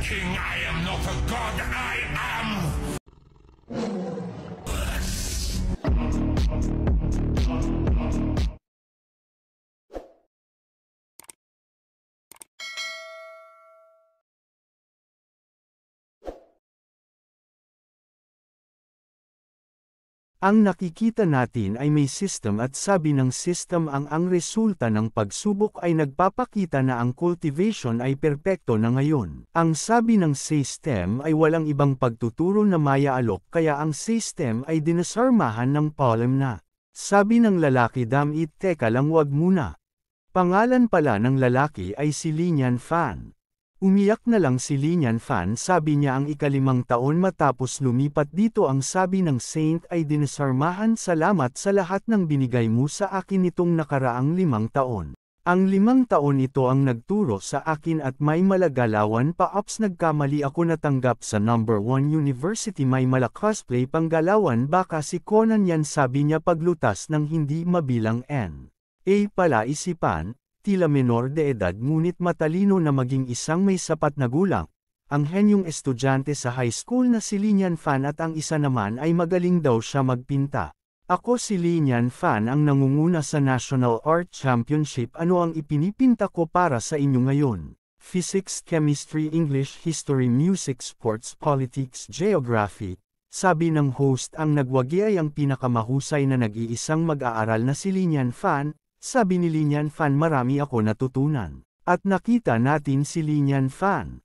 king, I am not a god, I am... Ang nakikita natin ay may system at sabi ng system ang ang resulta ng pagsubok ay nagpapakita na ang cultivation ay perpekto na ngayon. Ang sabi ng system ay walang ibang pagtuturo na maya alok kaya ang system ay dinasarmahan ng pollen na. Sabi ng lalaki damit teka lang wag muna. Pangalan pala ng lalaki ay si Linyan Fan. Umiyak na lang si Linyan Fan sabi niya ang ikalimang taon matapos lumipat dito ang sabi ng Saint ay dinisarmahan salamat sa lahat ng binigay mo sa akin nitong nakaraang limang taon. Ang limang taon ito ang nagturo sa akin at may malagalawan pa ups nagkamali ako natanggap sa number 1 university may mala cosplay panggalawan baka si Conan yan sabi niya paglutas ng hindi mabilang N. A pala isipan, tila menor de edad ngunit matalino na maging isang may sapat na gulang. Ang henyong estudyante sa high school na si Linyan Fan at ang isa naman ay magaling daw siya magpinta. Ako si Linyan Fan ang nangunguna sa National Art Championship ano ang ipinipinta ko para sa inyo ngayon. Physics, Chemistry, English, History, Music, Sports, Politics, Geography. Sabi ng host ang nagwagi ay ang pinakamahusay na nag-iisang mag-aaral na si Linyan Fan, sabi ni Linyan Fan marami ako natutunan. At nakita natin si Linyan Fan.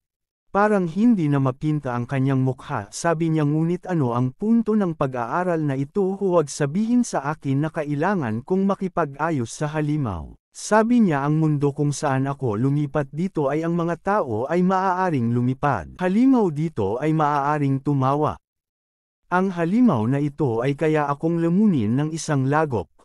Parang hindi na mapinta ang kanyang mukha sabi niya ngunit ano ang punto ng pag-aaral na ito huwag sabihin sa akin na kailangan kong makipag-ayos sa halimaw. Sabi niya ang mundo kung saan ako lumipat dito ay ang mga tao ay maaaring lumipad. Halimaw dito ay maaaring tumawa. Ang halimaw na ito ay kaya akong lamunin ng isang lagok.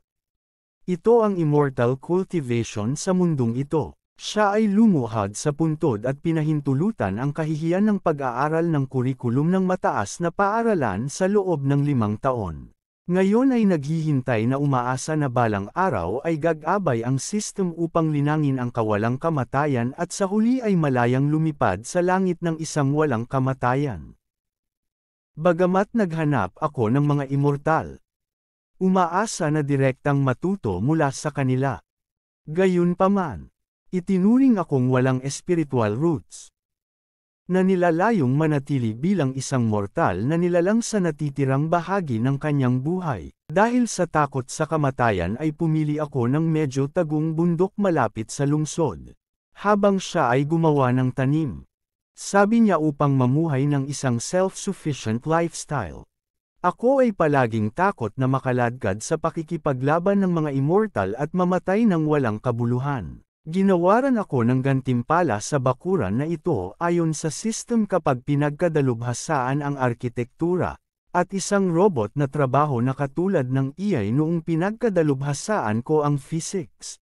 Ito ang immortal cultivation sa mundong ito. Siya ay lumuhad sa puntod at pinahintulutan ang kahihiyan ng pag-aaral ng kurikulum ng mataas na paaralan sa loob ng limang taon. Ngayon ay naghihintay na umaasa na balang araw ay gagabay ang system upang linangin ang kawalang kamatayan at sa huli ay malayang lumipad sa langit ng isang walang kamatayan. Bagamat naghanap ako ng mga immortal, Umaasa na direktang matuto mula sa kanila. Gayunpaman, itinuring akong walang spiritual roots. Na nilalayong manatili bilang isang mortal na nilalang sa natitirang bahagi ng kanyang buhay. Dahil sa takot sa kamatayan ay pumili ako ng medyo tagong bundok malapit sa lungsod. Habang siya ay gumawa ng tanim. Sabi niya upang mamuhay ng isang self-sufficient lifestyle. Ako ay palaging takot na makaladkad sa pakikipaglaban ng mga immortal at mamatay ng walang kabuluhan. Ginawaran ako ng gantimpala sa bakuran na ito ayon sa system kapag pinagkadalubhasaan ang arkitektura, at isang robot na trabaho na katulad ng iyay noong pinagkadalubhasaan ko ang physics.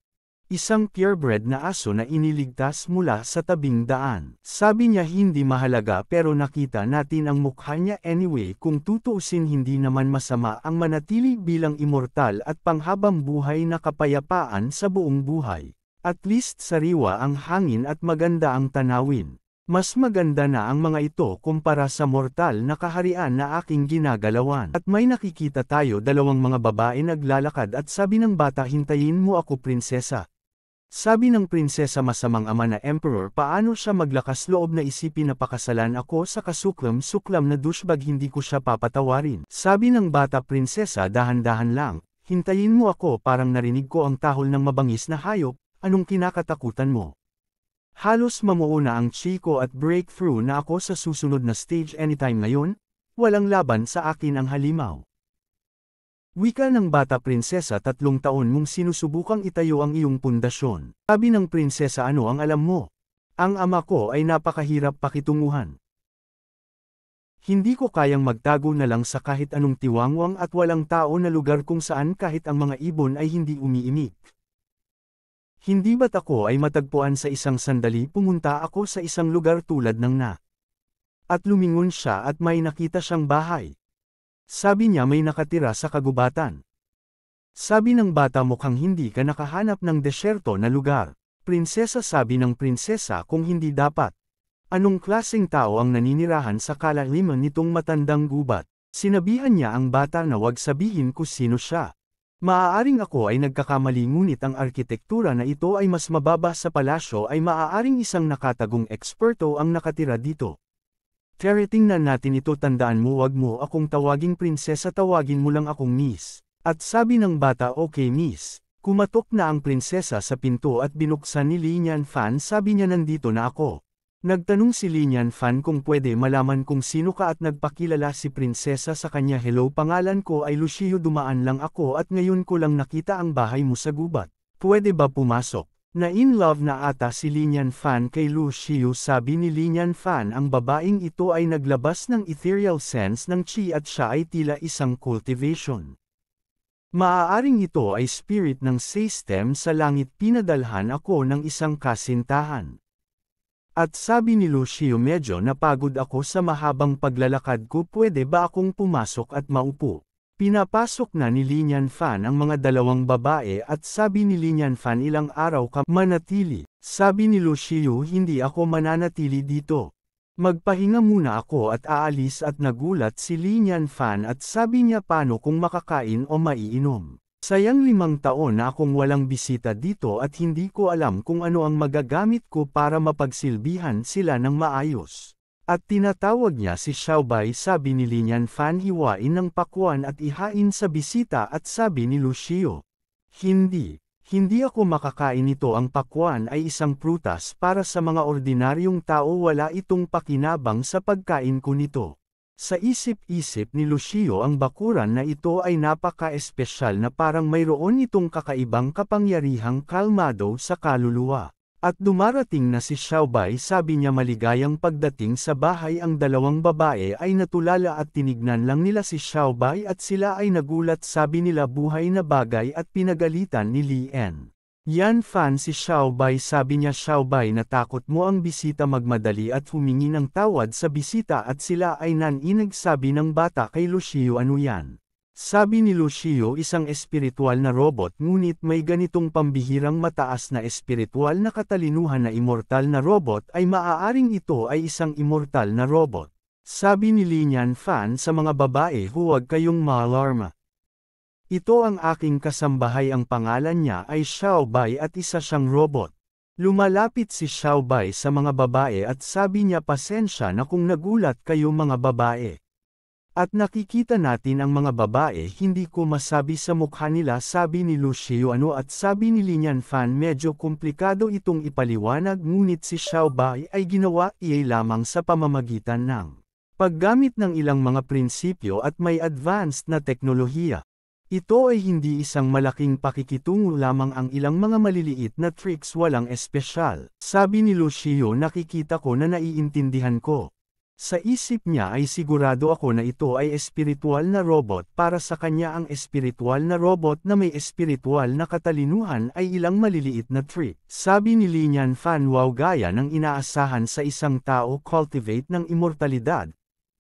Isang purebred na aso na iniligtas mula sa tabing daan. Sabi niya hindi mahalaga pero nakita natin ang mukha niya anyway kung tutuusin hindi naman masama ang manatili bilang immortal at panghabang buhay na kapayapaan sa buong buhay. At least sariwa ang hangin at maganda ang tanawin. Mas maganda na ang mga ito kumpara sa mortal na kaharian na aking ginagalawan. At may nakikita tayo dalawang mga babae naglalakad at sabi ng bata hintayin mo ako prinsesa. Sabi ng prinsesa masamang ama na emperor paano siya maglakas loob na isipin na pakasalan ako sa kasuklam-suklam na douchebag hindi ko siya papatawarin. Sabi ng bata prinsesa dahan-dahan lang, hintayin mo ako parang narinig ko ang tahol ng mabangis na hayop, anong kinakatakutan mo? Halos mamuo na ang chiko at breakthrough na ako sa susunod na stage anytime ngayon, walang laban sa akin ang halimaw. Wika ng bata prinsesa tatlong taon mong sinusubukang itayo ang iyong pundasyon. Sabi ng prinsesa ano ang alam mo? Ang ama ko ay napakahirap pakitunguhan. Hindi ko kayang magtago na lang sa kahit anong tiwangwang at walang tao na lugar kung saan kahit ang mga ibon ay hindi umiimik. Hindi ba't ako ay matagpuan sa isang sandali pumunta ako sa isang lugar tulad ng na. At lumingon siya at may nakita siyang bahay. Sabi niya may nakatira sa kagubatan. Sabi ng bata mukhang hindi ka nakahanap ng desyerto na lugar. Prinsesa sabi ng prinsesa kung hindi dapat. Anong klaseng tao ang naninirahan sa kalaliman nitong matandang gubat? Sinabihan niya ang bata na wag sabihin ko sino siya. Maaaring ako ay nagkakamali ngunit ang arkitektura na ito ay mas mababa sa palasyo ay maaaring isang nakatagong eksperto ang nakatira dito. Terry tingnan natin ito tandaan mo wag mo akong tawaging prinsesa tawagin mo lang akong miss. At sabi ng bata okay miss. Kumatok na ang prinsesa sa pinto at binuksan ni Linian Fan sabi niya nandito na ako. Nagtanong si Linian Fan kung pwede malaman kung sino ka at nagpakilala si prinsesa sa kanya hello pangalan ko ay Lucio dumaan lang ako at ngayon ko lang nakita ang bahay mo sa gubat. Pwede ba pumasok? Na in love na ata si Linian Fan kay Lucio sabi ni Linian Fan ang babaeng ito ay naglabas ng ethereal sense ng chi at siya ay tila isang cultivation. Maaaring ito ay spirit ng system sa langit pinadalhan ako ng isang kasintahan. At sabi ni Lucio medyo napagod ako sa mahabang paglalakad ko pwede ba akong pumasok at maupo. Pinapasok na ni Linian Fan ang mga dalawang babae at sabi ni Linian Fan ilang araw ka manatili. Sabi ni Lucio hindi ako mananatili dito. Magpahinga muna ako at aalis at nagulat si Linian Fan at sabi niya paano kung makakain o maiinom. Sayang limang taon na akong walang bisita dito at hindi ko alam kung ano ang magagamit ko para mapagsilbihan sila ng maayos. At tinatawag niya si Xiaobai sabi ni Linian Fan hiwain ng pakwan at ihain sa bisita at sabi ni Lucio. Hindi, hindi ako makakain ito ang pakwan ay isang prutas para sa mga ordinaryong tao wala itong pakinabang sa pagkain ko nito. Sa isip-isip ni Lucio ang bakuran na ito ay napaka-espesyal na parang mayroon itong kakaibang kapangyarihang kalmado sa kaluluwa. At dumarating na si Xiaobai sabi niya maligayang pagdating sa bahay ang dalawang babae ay natulala at tinignan lang nila si Xiaobai at sila ay nagulat sabi nila buhay na bagay at pinagalitan ni Li En. Yan fan si Xiaobai sabi niya Xiaobai natakot mo ang bisita magmadali at humingi ng tawad sa bisita at sila ay naninag sabi ng bata kay Lucio ano yan. Sabi ni Lucio isang espiritual na robot ngunit may ganitong pambihirang mataas na espiritual na katalinuhan na immortal na robot ay maaaring ito ay isang immortal na robot. Sabi ni Linian Fan sa mga babae huwag kayong maalarma. Ito ang aking kasambahay ang pangalan niya ay Xiaobai at isa siyang robot. Lumalapit si Xiaobai sa mga babae at sabi niya pasensya na kung nagulat kayo mga babae. At nakikita natin ang mga babae hindi ko masabi sa mukha nila sabi ni Lucio ano at sabi ni Linian Fan medyo komplikado itong ipaliwanag ngunit si Xiaobai ay ginawa iay lamang sa pamamagitan ng paggamit ng ilang mga prinsipyo at may advanced na teknolohiya. Ito ay hindi isang malaking pakikitungo lamang ang ilang mga maliliit na tricks walang espesyal. Sabi ni Lucio nakikita ko na naiintindihan ko. Sa isip niya ay sigurado ako na ito ay espiritual na robot para sa kanya ang espiritual na robot na may espiritual na katalinuhan ay ilang maliliit na trick. Sabi ni Linian Fan wow gaya ng inaasahan sa isang tao cultivate ng immortalidad.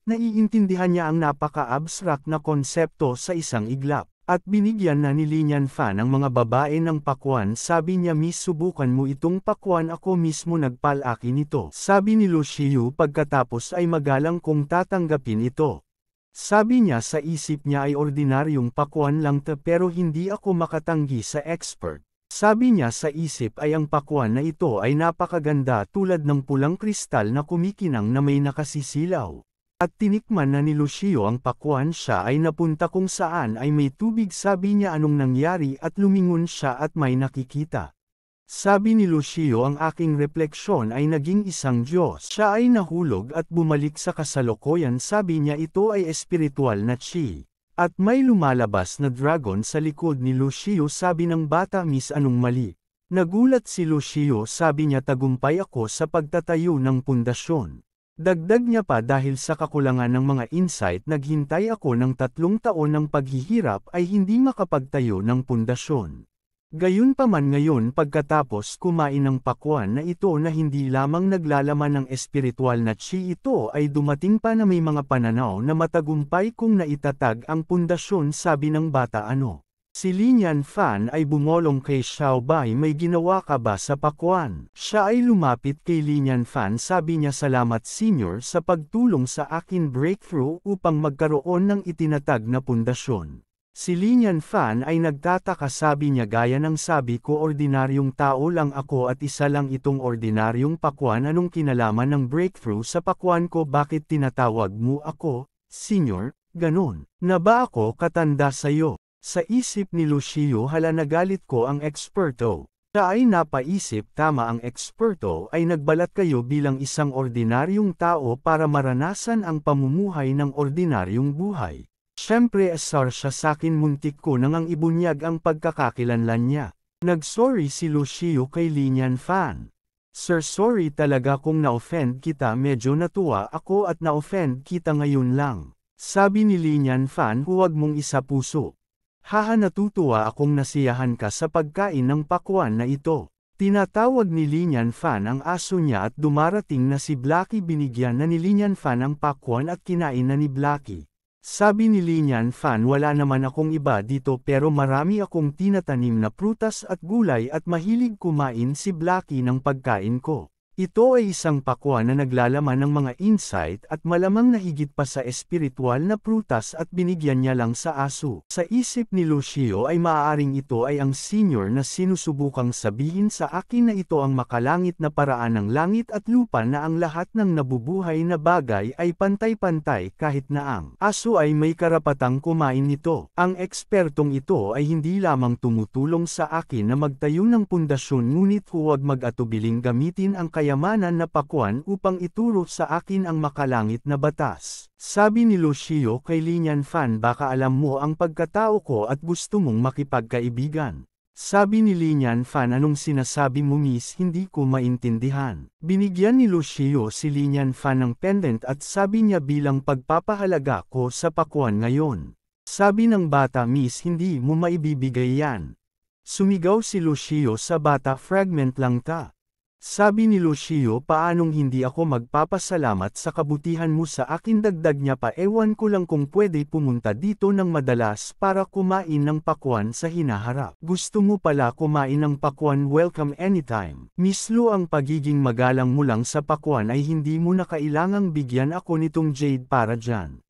Naiintindihan niya ang napaka-abstract na konsepto sa isang iglap. At binigyan na ni Linian Fan ang mga babae ng pakwan sabi niya miss subukan mo itong pakwan ako mismo nagpalaki nito. Sabi ni Lucio pagkatapos ay magalang kong tatanggapin ito. Sabi niya sa isip niya ay ordinaryong pakwan lang ta pero hindi ako makatanggi sa expert. Sabi niya sa isip ay ang pakwan na ito ay napakaganda tulad ng pulang kristal na kumikinang na may nakasisilaw. At tinikman na ni Lucio ang pakwan siya ay napunta kung saan ay may tubig sabi niya anong nangyari at lumingon siya at may nakikita. Sabi ni Lucio ang aking refleksyon ay naging isang Diyos. Siya ay nahulog at bumalik sa kasalukuyan sabi niya ito ay espiritual na chi. At may lumalabas na dragon sa likod ni Lucio sabi ng bata miss anong mali. Nagulat si Lucio sabi niya tagumpay ako sa pagtatayo ng pundasyon. Dagdag niya pa dahil sa kakulangan ng mga insight naghintay ako ng tatlong taon ng paghihirap ay hindi makapagtayo ng pundasyon. Gayunpaman ngayon pagkatapos kumain ng pakwan na ito na hindi lamang naglalaman ng espiritual na chi ito ay dumating pa na may mga pananaw na matagumpay kung naitatag ang pundasyon sabi ng bata ano. Si Lin Fan ay bumolong kay Xiao Bai may ginawa ka ba sa pakwan? Siya ay lumapit kay Lin Fan sabi niya salamat senior sa pagtulong sa akin breakthrough upang magkaroon ng itinatag na pundasyon. Si Lin Fan ay nagtataka sabi niya gaya ng sabi ko ordinaryong tao lang ako at isa lang itong ordinaryong pakwan anong kinalaman ng breakthrough sa pakwan ko bakit tinatawag mo ako, senior, ganon, na ba ako katanda sa'yo? Sa isip ni Lucio hala nagalit ko ang eksperto. Siya ay napaisip tama ang eksperto ay nagbalat kayo bilang isang ordinaryong tao para maranasan ang pamumuhay ng ordinaryong buhay. Siyempre asar siya sakin muntik ko nang ang ibunyag ang pagkakakilanlan niya. Nagsorry si Lucio kay Linian Fan. Sir sorry talaga kung na-offend kita medyo natuwa ako at na-offend kita ngayon lang. Sabi ni Linian Fan huwag mong isa puso. Haha natutuwa akong nasiyahan ka sa pagkain ng pakwan na ito. Tinatawag ni Linian Fan ang aso niya at dumarating na si Blacky binigyan na ni Linian Fan ang pakwan at kinain na ni Blacky. Sabi ni Linian Fan wala naman akong iba dito pero marami akong tinatanim na prutas at gulay at mahilig kumain si Blacky ng pagkain ko. Ito ay isang pakwa na naglalaman ng mga insight at malamang nahigit pa sa espiritual na prutas at binigyan niya lang sa aso. Sa isip ni Lucio ay maaaring ito ay ang senior na sinusubukang sabihin sa akin na ito ang makalangit na paraan ng langit at lupa na ang lahat ng nabubuhay na bagay ay pantay-pantay kahit na ang aso ay may karapatang kumain nito. Ang ekspertong ito ay hindi lamang tumutulong sa akin na magtayo ng pundasyon ngunit huwag mag-atubiling gamitin ang kayamanan na pakwan upang ituro sa akin ang makalangit na batas. Sabi ni Lucio kay Linian Fan baka alam mo ang pagkatao ko at gusto mong makipagkaibigan. Sabi ni Linian Fan anong sinasabi mo miss hindi ko maintindihan. Binigyan ni Lucio si Linian Fan ng pendant at sabi niya bilang pagpapahalaga ko sa pakwan ngayon. Sabi ng bata miss hindi mo maibibigay yan. Sumigaw si Lucio sa bata fragment lang ta. Sabi ni Lucio paanong hindi ako magpapasalamat sa kabutihan mo sa akin dagdag niya pa ewan ko lang kung pwede pumunta dito ng madalas para kumain ng pakwan sa hinaharap. Gusto mo pala kumain ng pakwan welcome anytime. Mislo ang pagiging magalang mo lang sa pakwan ay hindi mo na kailangang bigyan ako nitong jade para dyan.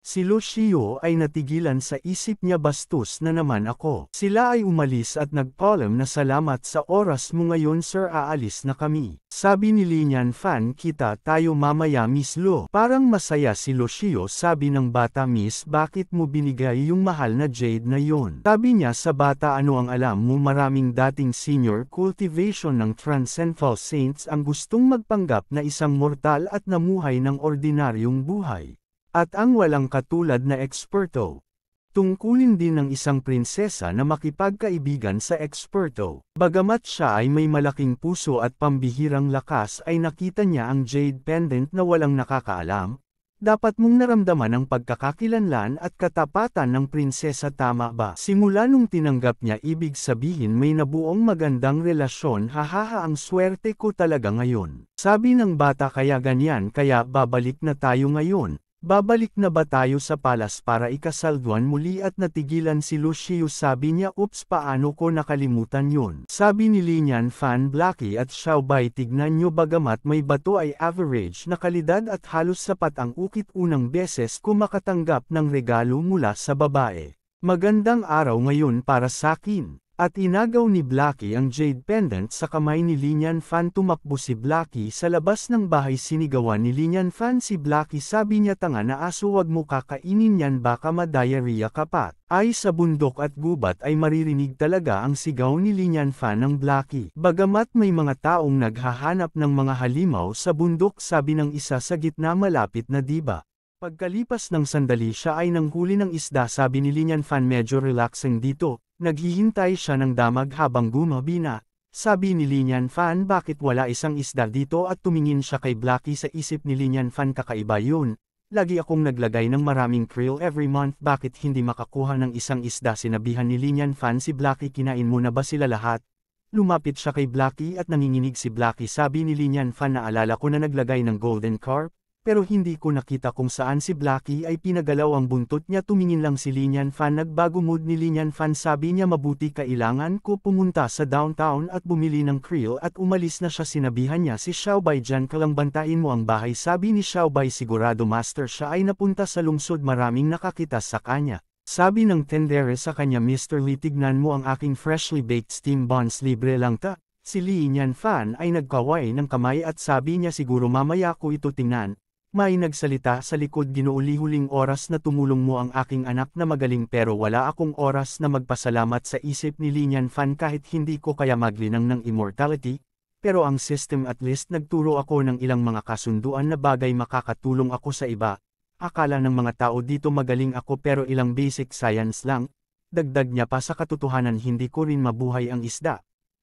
Si Lucio ay natigilan sa isip niya bastos na naman ako. Sila ay umalis at nagpaalam na salamat sa oras mo ngayon sir aalis na kami. Sabi ni Linian fan kita tayo mamaya Miss Lo. Parang masaya si Lucio sabi ng bata Miss bakit mo binigay yung mahal na jade na yon. Sabi niya sa bata ano ang alam mo maraming dating senior cultivation ng Transcendental Saints ang gustong magpanggap na isang mortal at namuhay ng ordinaryong buhay. At ang walang katulad na eksperto. Tungkulin din ng isang prinsesa na makipagkaibigan sa eksperto. Bagamat siya ay may malaking puso at pambihirang lakas ay nakita niya ang jade pendant na walang nakakaalam, dapat mong naramdaman ang pagkakakilanlan at katapatan ng prinsesa tama ba? Simula nung tinanggap niya ibig sabihin may nabuong magandang relasyon hahaha ang swerte ko talaga ngayon. Sabi ng bata kaya ganyan kaya babalik na tayo ngayon, Babalik na ba tayo sa palas para ikasalduan muli at natigilan si Lucio sabi niya ups paano ko nakalimutan yun. Sabi ni Linian Fan Blacky at Xiaobay tignan nyo bagamat may bato ay average na kalidad at halos sapat ang ukit unang beses ko makatanggap ng regalo mula sa babae. Magandang araw ngayon para sakin. At inagaw ni Blacky ang jade pendant sa kamay ni Linian Fan tumakbo si Blacky sa labas ng bahay sinigawan ni Linian Fan si Blacky sabi niya tanga na aso wag mo kakainin yan baka ma-diarrhea kapat. Ay sa bundok at gubat ay maririnig talaga ang sigaw ni Linian Fan ng Blacky. Bagamat may mga taong naghahanap ng mga halimaw sa bundok sabi ng isa sa gitna malapit na diba. Pagkalipas ng sandali siya ay nanghuli ng isda sabi ni Linian Fan medyo relaxing dito, Naghihintay siya ng damag habang gumabi na, sabi ni Linian Fan bakit wala isang isda dito at tumingin siya kay Blacky sa isip ni Linian Fan kakaiba yun. Lagi akong naglagay ng maraming krill every month bakit hindi makakuha ng isang isda sinabihan ni Linian Fan si Blacky kinain mo na ba sila lahat? Lumapit siya kay Blacky at nanginginig si Blacky sabi ni Linian Fan na alala ko na naglagay ng golden carp, pero hindi ko nakita kung saan si Blackie ay pinagalaw ang buntot niya. Tumingin lang si Linyan Fan. Nagbago mood ni Linyan Fan. Sabi niya mabuti kailangan ko pumunta sa downtown at bumili ng krill at umalis na siya. Sinabihan niya si Xiaobay dyan ka lang bantayin mo ang bahay. Sabi ni Xiaobay sigurado master siya ay napunta sa lungsod. Maraming nakakita sa kanya. Sabi ng tendere sa kanya Mr. Lee tignan mo ang aking freshly baked steam buns. Libre lang ta. Si Lee Nyan Fan ay nagkaway ng kamay at sabi niya siguro mamaya ko ito tingnan, may nagsalita sa likod ginuuli-huling oras na tumulong mo ang aking anak na magaling pero wala akong oras na magpasalamat sa isip ni Linyan Fan kahit hindi ko kaya maglinang ng immortality, pero ang system at least nagturo ako ng ilang mga kasunduan na bagay makakatulong ako sa iba. Akala ng mga tao dito magaling ako pero ilang basic science lang, dagdag niya pa sa katotohanan hindi ko rin mabuhay ang isda.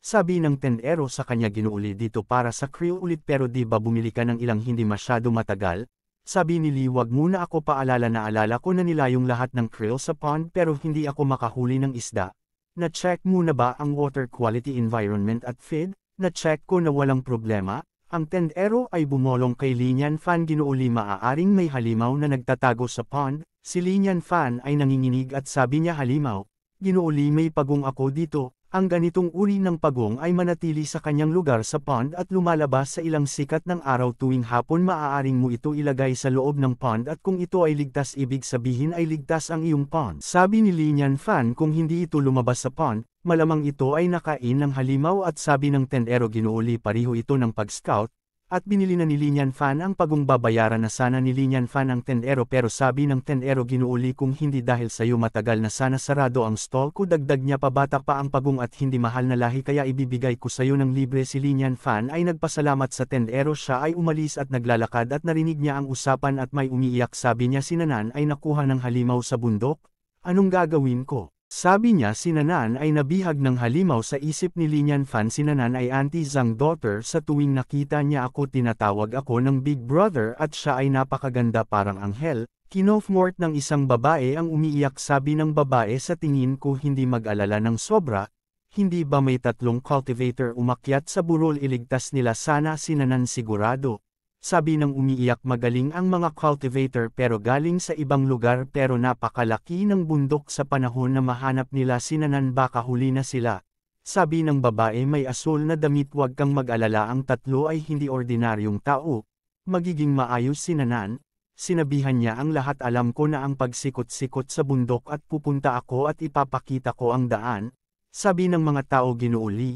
Sabi ng tendero sa kanya ginuuli dito para sa krill ulit pero di ba bumili ka ng ilang hindi masyado matagal? Sabi ni Lee wag muna ako paalala na alala ko na nila yung lahat ng krill sa pond pero hindi ako makahuli ng isda. Na-check muna ba ang water quality environment at feed? Na-check ko na walang problema? Ang tendero ay bumolong kay Linyan Fan ginuuli maaaring may halimaw na nagtatago sa pond, si Linyan Fan ay nanginginig at sabi niya halimaw, ginuuli may pagong ako dito, ang ganitong uri ng pagong ay manatili sa kanyang lugar sa pond at lumalabas sa ilang sikat ng araw tuwing hapon maaaring mo ito ilagay sa loob ng pond at kung ito ay ligtas ibig sabihin ay ligtas ang iyong pond. Sabi ni Linyan Fan kung hindi ito lumabas sa pond, malamang ito ay nakain ng halimaw at sabi ng tendero ginuuli pariho ito ng pag-scout, at binili na ni Linyan Fan ang pagong babayaran na sana ni Linyan Fan ang tendero pero sabi ng tendero ginuuli kung hindi dahil sa iyo matagal na sana sarado ang stall ko dagdag niya pa bata pa ang pagong at hindi mahal na lahi kaya ibibigay ko sa iyo ng libre si Linyan Fan ay nagpasalamat sa tendero siya ay umalis at naglalakad at narinig niya ang usapan at may umiiyak sabi niya si Nanan ay nakuha ng halimaw sa bundok, anong gagawin ko? Sabi niya si Nanan ay nabihag ng halimaw sa isip ni Linyan Fan si Nanan ay auntie Zhang daughter. Sa tuwing nakita niya ako tinatawag ako ng big brother at siya ay napakaganda parang anghel, kinofmort ng isang babae ang umiiyak. Sabi ng babae sa tingin ko hindi mag-alala ng sobra, hindi ba may tatlong cultivator umakyat sa burol? Iligtas nila sana si Nanan sigurado, sabi ng umiiyak magaling ang mga cultivator pero galing sa ibang lugar pero napakalaki ng bundok sa panahon na mahanap nila sinanan baka huli na sila. Sabi ng babae may asul na damit wag kang mag-alala ang tatlo ay hindi ordinaryong tao. Magiging maayos sinanan. Sinabihan niya ang lahat alam ko na ang pagsikot-sikot sa bundok at pupunta ako at ipapakita ko ang daan. Sabi ng mga tao ginuuli,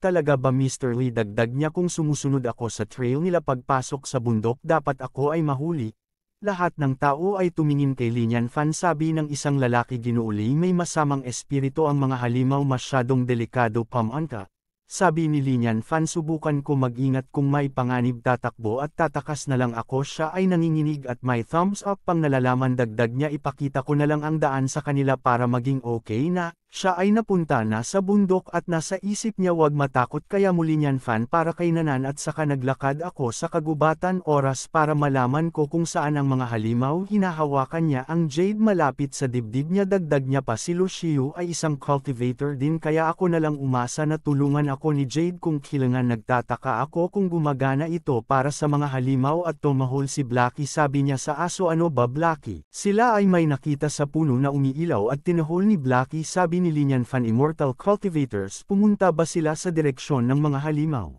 Talaga ba Mr. Lee dagdag niya kung sumusunod ako sa trail nila pagpasok sa bundok dapat ako ay mahuli. Lahat ng tao ay tumingin kay Linyan Fan sabi ng isang lalaki ginuuli may masamang espiritu ang mga halimaw masyadong delikado pamanka. Sabi ni Linyan Fan subukan ko mag-ingat kung may panganib tatakbo at tatakas na lang ako. Siya ay nanginginig at may thumbs up pang nalalaman. Dagdag niya ipakita ko na lang ang daan sa kanila para maging okay na, siya ay napunta na sa bundok at nasa isip niya wag matakot. Kaya muli niyan fan para kay nanan at saka naglakad ako sa kagubatan oras para malaman ko kung saan ang mga halimaw. Hinahawakan niya ang jade malapit sa dibdib niya. Dagdag niya pa si Lucio ay isang cultivator din kaya ako na lang umasa na tulungan ako ni Jade kung kailangan nagtataka ako kung gumagana ito para sa mga halimaw at tumahol si Blackie sabi niya sa aso ano ba Blackie. Sila ay may nakita sa puno na umiilaw at tinahol ni Blackie sabi ni Linyan Fan Immortal Cultivators pumunta ba sila sa direksyon ng mga halimaw?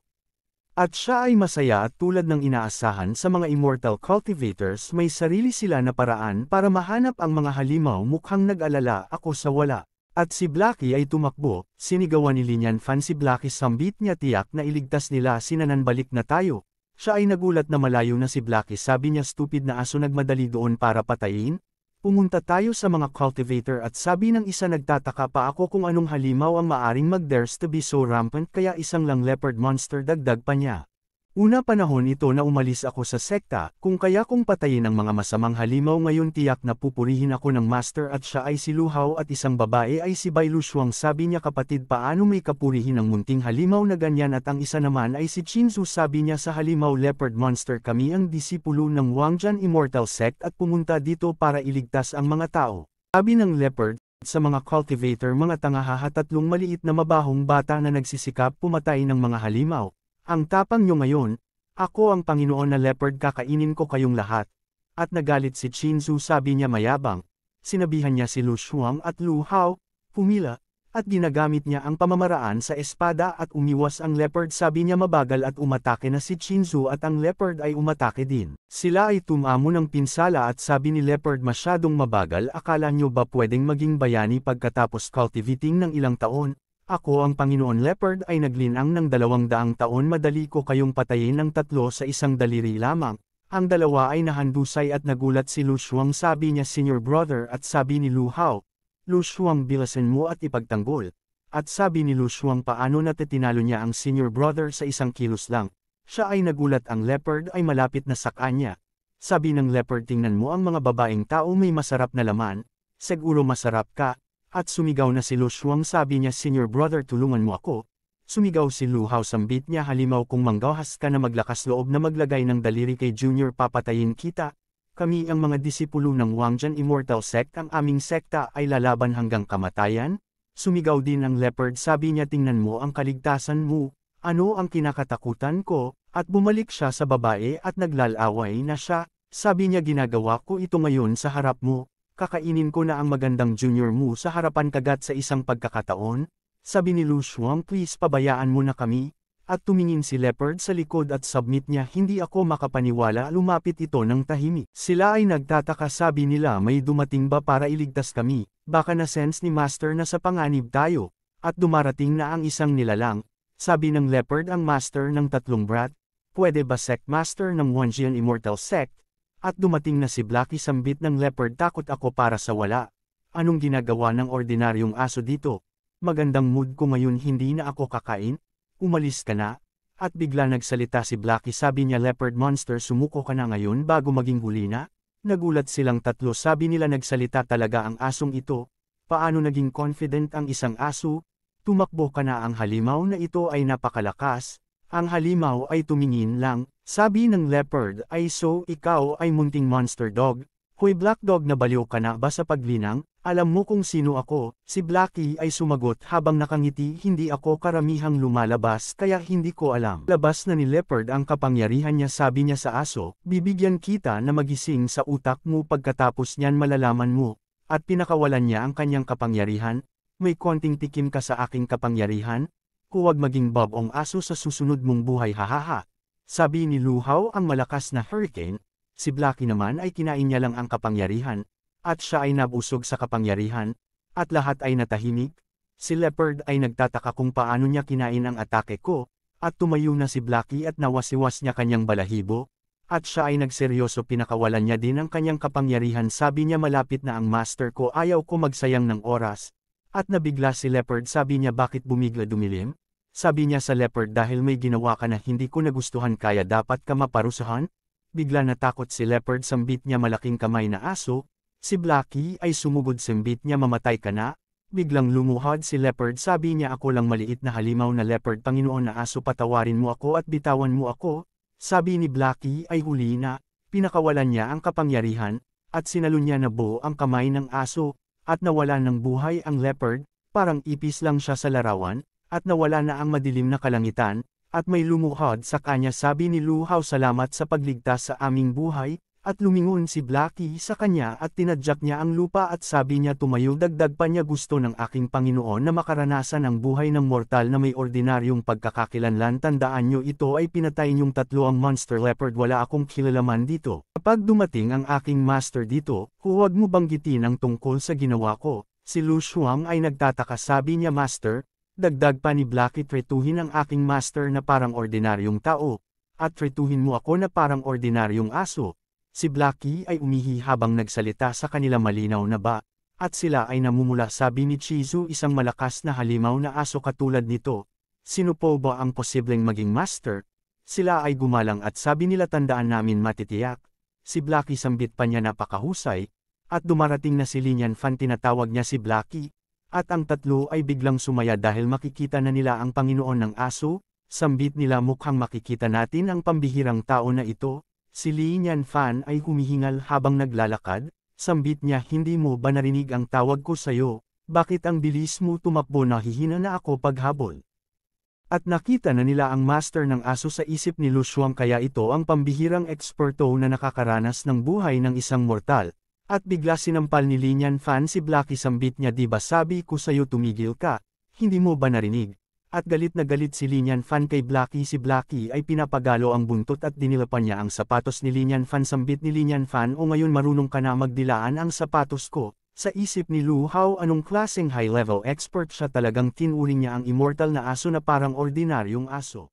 At siya ay masaya at tulad ng inaasahan sa mga Immortal Cultivators may sarili sila na paraan para mahanap ang mga halimaw mukhang nag-alala ako sa wala. At si Blackie ay tumakbo, sinigawan ni Linyan Fan si Blackie sambit niya tiyak na iligtas nila sinanan balik na tayo. Siya ay nagulat na malayo na si Blackie sabi niya stupid na aso nagmadali doon para patayin, Pumunta tayo sa mga cultivator at sabi ng isa nagtataka pa ako kung anong halimaw ang maaring mag-dares to be so rampant kaya isang lang leopard monster dagdag pa niya. Una panahon ito na umalis ako sa sekta, kung kaya kong patayin ang mga masamang halimaw ngayon tiyak na pupurihin ako ng master at siya ay si Luhaw at isang babae ay si Bai Lushuang sabi niya kapatid paano may kapurihin ang munting halimaw na ganyan at ang isa naman ay si Chinsu sabi niya sa halimaw leopard monster kami ang disipulo ng Wangjan Immortal Sect at pumunta dito para iligtas ang mga tao. Sabi ng leopard, sa mga cultivator mga tangahaha tatlong maliit na mabahong bata na nagsisikap pumatay ng mga halimaw, ang tapang nyo ngayon, Ako ang Panginoon na leopard kakainin ko kayong lahat. At nagalit si Chinzu sabi niya mayabang. Sinabihan niya si Lu Shuang at Lu Hao, pumila, at ginagamit niya ang pamamaraan sa espada at umiwas ang leopard sabi niya mabagal at umatake na si Chinzu at ang leopard ay umatake din. Sila ay tumamo ng pinsala at sabi ni leopard masyadong mabagal akala nyo ba pwedeng maging bayani pagkatapos cultivating ng ilang taon? Ako ang Panginoon Leopard ay naglinang ng dalawang daang taon madali ko kayong patayin ng tatlo sa isang daliri lamang. Ang dalawa ay nahandusay at nagulat si Lu Shuang sabi niya senior brother at sabi ni Lu Hao, Lu Shuang bilasan mo at ipagtanggol. At sabi ni Lu Shuang paano natitinalo niya ang senior brother sa isang kilos lang. Siya ay nagulat ang leopard ay malapit na sa kanya. Sabi ng leopard tingnan mo ang mga babaeng tao may masarap na laman, siguro masarap ka, at sumigaw na si Lu Shuang sabi niya senior brother tulungan mo ako. Sumigaw si Lu Hao sambit niya halimaw kung manggahas ka na maglakas loob na maglagay ng daliri kay Junior papatayin kita, kami ang mga disipulo ng Wangjan Immortal Sect. Ang aming sekta ay lalaban hanggang kamatayan? Sumigaw din ang leopard sabi niya tingnan mo ang kaligtasan mo, ano ang kinakatakutan ko, at bumalik siya sa babae at naglalaway na siya, sabi niya ginagawa ko ito ngayon sa harap mo, kakainin ko na ang magandang junior mo sa harapan kagat sa isang pagkakataon, sabi ni Lu Shuang please pabayaan mo na kami, at tumingin si Leopard sa likod at submit niya hindi ako makapaniwala lumapit ito ng tahimik. Sila ay nagtataka sabi nila may dumating ba para iligtas kami, baka na sense ni Master na sa panganib tayo, at dumarating na ang isang nilalang, sabi ng Leopard ang Master ng tatlong brat, pwede ba Sect Master ng Wanjian Immortal Sect, at dumating na si Blacky sambit ng Leopard takot ako para sa wala. Anong ginagawa ng ordinaryong aso dito? Magandang mood ko ngayon hindi na ako kakain, umalis ka na? At bigla nagsalita si Blacky sabi niya leopard monster sumuko ka na ngayon bago maging huli na? Nagulat silang tatlo sabi nila nagsalita talaga ang asong ito. Paano naging confident ang isang aso? Tumakbo ka na ang halimaw na ito ay napakalakas. Ang halimaw ay tumingin lang, sabi ng leopard ay so ikaw ay munting monster dog. Hoy black dog na baliw ka na ba sa paglinang? Alam mo kung sino ako, si Blackie ay sumagot habang nakangiti hindi ako karamihang lumalabas kaya hindi ko alam. Labas na ni Leopard ang kapangyarihan niya sabi niya sa aso, bibigyan kita na magising sa utak mo pagkatapos niyan malalaman mo. At pinakawalan niya ang kanyang kapangyarihan, may konting tikim ka sa aking kapangyarihan, huwag maging babong aso sa susunod mong buhay hahaha. Sabi ni Luhaw ang malakas na hurricane, si Blackie naman ay kinain niya lang ang kapangyarihan, at siya ay nabusog sa kapangyarihan, at lahat ay natahimik, si Leopard ay nagtataka kung paano niya kinain ang atake ko, at tumayo na si Blackie at nawasiwas niya kanyang balahibo, at siya ay nagseryoso pinakawalan niya din ang kanyang kapangyarihan. Sabi niya malapit na ang master ko ayaw ko magsayang ng oras, at nabigla si Leopard sabi niya bakit bumigla dumilim? Sabi niya sa Leopard dahil may ginawa ka na hindi ko nagustuhan kaya dapat ka maparusahan? Bigla natakot si Leopard sambit niya malaking kamay na aso, Si Blackie ay sumugod simbit niya mamatay ka na, biglang lumuhod si Leopard sabi niya ako lang maliit na halimaw na leopard Panginoon na aso patawarin mo ako at bitawan mo ako, sabi ni Blackie ay huli na, pinakawalan niya ang kapangyarihan, at sinalun niya na buo ang kamay ng aso, at nawala ng buhay ang leopard, parang ipis lang siya sa larawan, at nawala na ang madilim na kalangitan, at may lumuhod sa kanya sabi ni Luhaw salamat sa pagligtas sa aming buhay, at lumingon si Blackie sa kanya at tinadyak niya ang lupa at sabi niya tumayo dagdag pa niya gusto ng aking Panginoon na makaranasan ang buhay ng mortal na may ordinaryong pagkakakilanlan tandaan niyo ito ay pinatay niyong tatlo ang monster leopard wala akong kilalaman dito. Kapag dumating ang aking master dito, huwag mo banggitin ang tungkol sa ginawa ko. Si Lu Shuang ay nagtataka sabi niya master, dagdag pa ni Blackie tretuhin ang aking master na parang ordinaryong tao, at tretuhin mo ako na parang ordinaryong aso. Si Blackie ay umihi habang nagsalita sa kanila malinaw na ba, at sila ay namumula sabi ni Chizu isang malakas na halimaw na aso katulad nito. Sino po ba ang posibleng maging master? Sila ay gumalang at sabi nila tandaan namin matitiyak. Si Blackie sambit pa niya napakahusay, at dumarating na si Linyan Fan tinatawag niya si Blackie, at ang tatlo ay biglang sumaya dahil makikita na nila ang Panginoon ng aso, sambit nila mukhang makikita natin ang pambihirang tao na ito, Si Li Fan ay humihingal habang naglalakad, sambit niya hindi mo ba narinig ang tawag ko sa'yo, bakit ang bilis mo tumakbo nahihina na ako paghabol? At nakita na nila ang master ng aso sa isip ni Lu Shuang kaya ito ang pambihirang eksperto na nakakaranas ng buhay ng isang mortal. At bigla sinampal ni Linyan Fan si Blacky sambit niya di ba sabi ko sa'yo tumigil ka, hindi mo ba narinig? At galit na galit si Linyan Fan kay Blacky si Blacky ay pinapagalo ang buntot at dinilapan niya ang sapatos ni Linyan Fan sambit ni Linyan Fan o ngayon marunong ka na magdilaan ang sapatos ko. Sa isip ni Lu Hao anong klaseng high-level expert siya talagang tinuring niya ang immortal na aso na parang ordinaryong aso.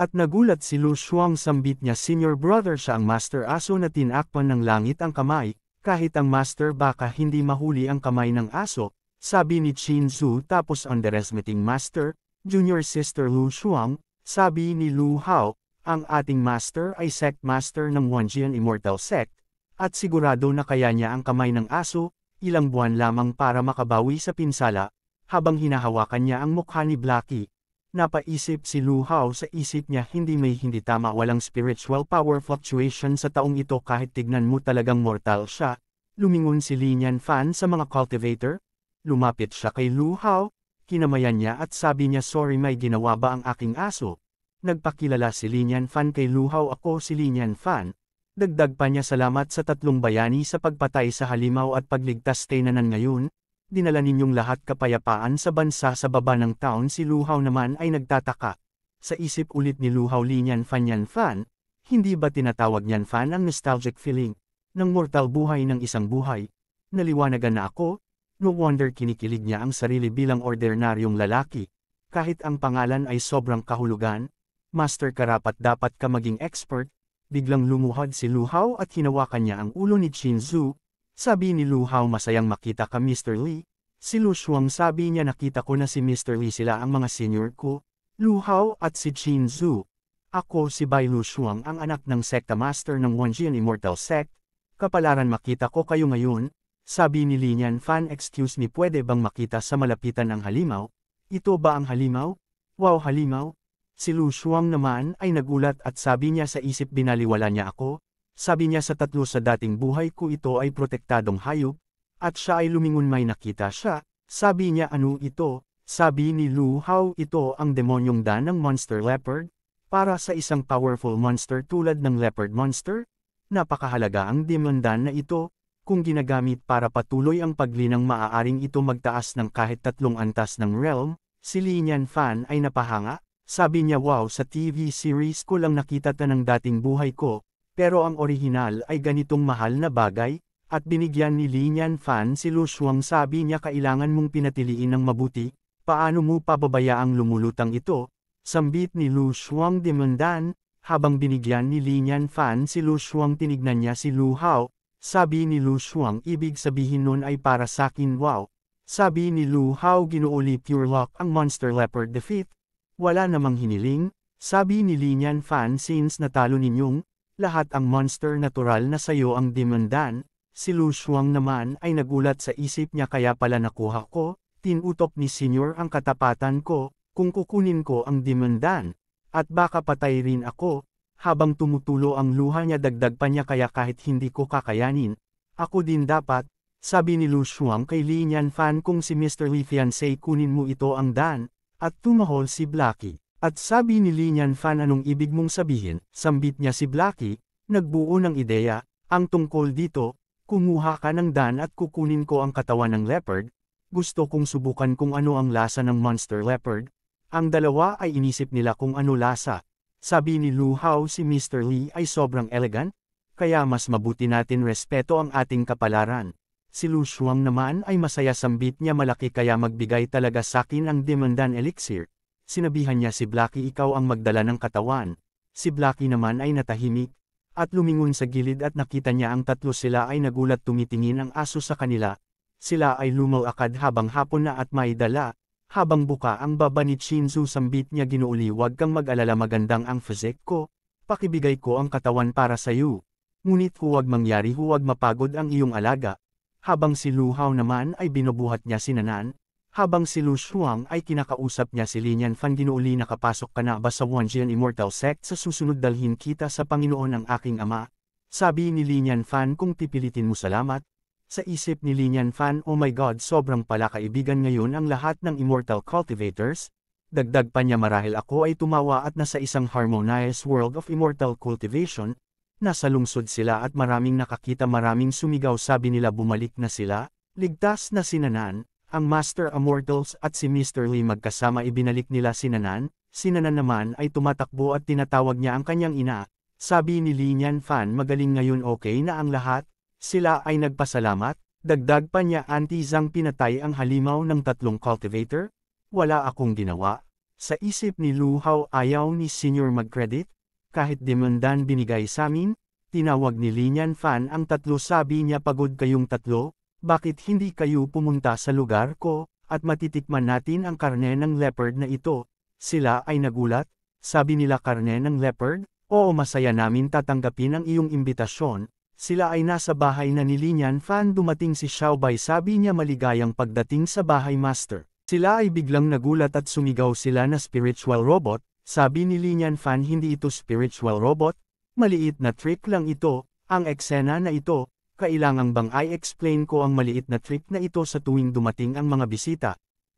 At nagulat si Lu Shuang sambit niya senior brother siya ang master aso na tinakpan ng langit ang kamay, kahit ang master baka hindi mahuli ang kamay ng aso, sabi ni Chin Zhu tapos underestimating master, junior sister Lu Shuang, sabi ni Lu Hao, ang ating master ay sect master ng Wanjian Immortal Sect, at sigurado na kaya niya ang kamay ng aso, ilang buwan lamang para makabawi sa pinsala, habang hinahawakan niya ang mukha ni Blacky. Napaisip si Lu Hao sa isip niya hindi may hindi tama walang spiritual power fluctuation sa taong ito kahit tignan mo talagang mortal siya. Lumingon si Linyan Fan sa mga cultivator. Lumapit siya kay Lu Hao, kinamayan niya at sabi niya sorry may ginawa ba ang aking aso. Nagpakilala si Linyan Fan kay Lu Hao ako si Linyan Fan, Dagdag pa niya salamat sa tatlong bayani sa pagpatay sa halimaw at pagligtas tenanan ngayon, dinala ninyong lahat kapayapaan sa bansa sa baba ng taon si Luhaw naman ay nagtataka. Sa isip ulit ni Luhaw Linyan Fan Yan Fan, hindi ba tinatawag niyan Fan ang nostalgic feeling ng mortal buhay ng isang buhay? Naliwanagan na ako, no wonder kinikilig niya ang sarili bilang ordinaryong lalaki. Kahit ang pangalan ay sobrang kahulugan, master karapat dapat ka maging expert, biglang lumuhod si Luhaw at hinawakan niya ang ulo ni Chin Zhu. Sabi ni Luhaw masayang makita ka Mr. Lee. Si Lu Shuang sabi niya nakita ko na si Mr. Lee sila ang mga senior ko. Luhaw at si Chin Zhu. Ako si Bai Lu Shuang ang anak ng sekta master ng Wanjian Immortal Sect. Kapalaran makita ko kayo ngayon. Sabi ni Linyan Fan excuse me pwede bang makita sa malapitan ang halimaw? Ito ba ang halimaw? Wow halimaw, Si Lu Shuang naman ay nagulat at sabi niya sa isip binaliwala niya ako, sabi niya sa tatlo sa dating buhay ko ito ay protektadong hayop, at siya ay lumingon may nakita siya, sabi niya ano ito, sabi ni Lu Hao ito ang demonyong dan ng monster leopard, para sa isang powerful monster tulad ng leopard monster, napakahalaga ang demon dan na ito, kung ginagamit para patuloy ang paglinang maaaring ito magtaas ng kahit tatlong antas ng realm, si Linian Fan ay napahanga, sabi niya wow sa TV series ko lang nakita ta ng dating buhay ko, pero ang orihinal ay ganitong mahal na bagay, at binigyan ni Linyan fan si Lu Shuang sabi niya kailangan mong pinatiliin ng mabuti, paano mo pababayaang lumulutang ito, sambit ni Lu Shuang demandan, habang binigyan ni Linyan fan si Lu Shuang tinignan niya si Lu Hao, sabi ni Lu Shuang ibig sabihin nun ay para sakin wow, sabi ni Lu Hao ginuuli pure luck ang monster leopard defeat, wala namang hiniling, sabi ni Linyan Fan since natalo ninyong, lahat ang monster natural na sayo ang demandan, si Lu Shuang naman ay nagulat sa isip niya kaya pala nakuha ko, tinutok ni Senior ang katapatan ko, kung kukunin ko ang demandan, at baka patay rin ako, habang tumutulo ang luha niya dagdag pa niya kaya kahit hindi ko kakayanin, ako din dapat, sabi ni Lu Shuang kay Linyan Fan kung si Mr. Li Fiancé kunin mo ito ang dan, at tumahol si Blacky. At sabi ni Linyan Fan anong ibig mong sabihin, sambit niya si Blacky, nagbuo ng ideya, ang tungkol dito, kumuha ka ng dan at kukunin ko ang katawan ng leopard, gusto kong subukan kung ano ang lasa ng monster leopard, ang dalawa ay inisip nila kung ano lasa. Sabi ni Lu Hao si Mr. Lee ay sobrang elegant, kaya mas mabuti natin respeto ang ating kapalaran. Si Lu Shuang naman ay masaya sambit niya malaki kaya magbigay talaga sa akin ang demandan elixir. Sinabihan niya si Blacky ikaw ang magdala ng katawan. Si Blacky naman ay natahimik, at lumingon sa gilid at nakita niya ang tatlo sila ay nagulat tumitingin ang aso sa kanila. Sila ay lumalakad habang hapon na at may dala. Habang buka ang baba ni Shinzu sambit niya ginuuli wag kang mag-alala magandang ang physique ko. Pakibigay ko ang katawan para sa iyo. Ngunit huwag mangyari huwag mapagod ang iyong alaga, habang si Lu Hao naman ay binubuhat niya si Nanan, habang si Lu Shuang ay kinakausap niya si Linyan Fan ginuuli nakapasok ka na ba sa Wanjian Immortal Sect? Sa susunod dalhin kita sa Panginoon ng aking ama, sabi ni Linyan Fan kung pipilitin mo salamat, sa isip ni Linyan Fan oh my god sobrang pala kaibigan ngayon ang lahat ng Immortal Cultivators, Dagdag pa niya marahil ako ay tumawa at nasa isang harmonious world of immortal cultivation, nasa lungsod sila at maraming nakakita maraming sumigaw. Sabi nila bumalik na sila, ligtas na sinanan, ang Master Immortals at si Mr. Lee magkasama ibinalik nila sinanan, sinanan naman ay tumatakbo at tinatawag niya ang kanyang ina, sabi ni Nian Fan magaling ngayon okay na ang lahat, sila ay nagpasalamat, dagdag pa niya Auntie Zhang pinatay ang halimaw ng tatlong cultivator, wala akong ginawa. Sa isip ni Lu Hao ayaw ni Senior mag-credit, kahit demandan binigay sa amin, tinawag ni Linian Fan ang tatlo. Sabi niya pagod kayong tatlo, bakit hindi kayo pumunta sa lugar ko, at matitikman natin ang karne ng leopard na ito. Sila ay nagulat, sabi nila karne ng leopard, oo masaya namin tatanggapin ang iyong imbitasyon, sila ay nasa bahay na ni Linian Fan dumating si Xiaobai sabi niya maligayang pagdating sa bahay master. Sila ay biglang nagulat at sumigaw sila na spiritual robot, sabi ni Linian Fan hindi ito spiritual robot, maliit na trick lang ito, ang eksena na ito, kailangang bang i-explain ko ang maliit na trick na ito sa tuwing dumating ang mga bisita.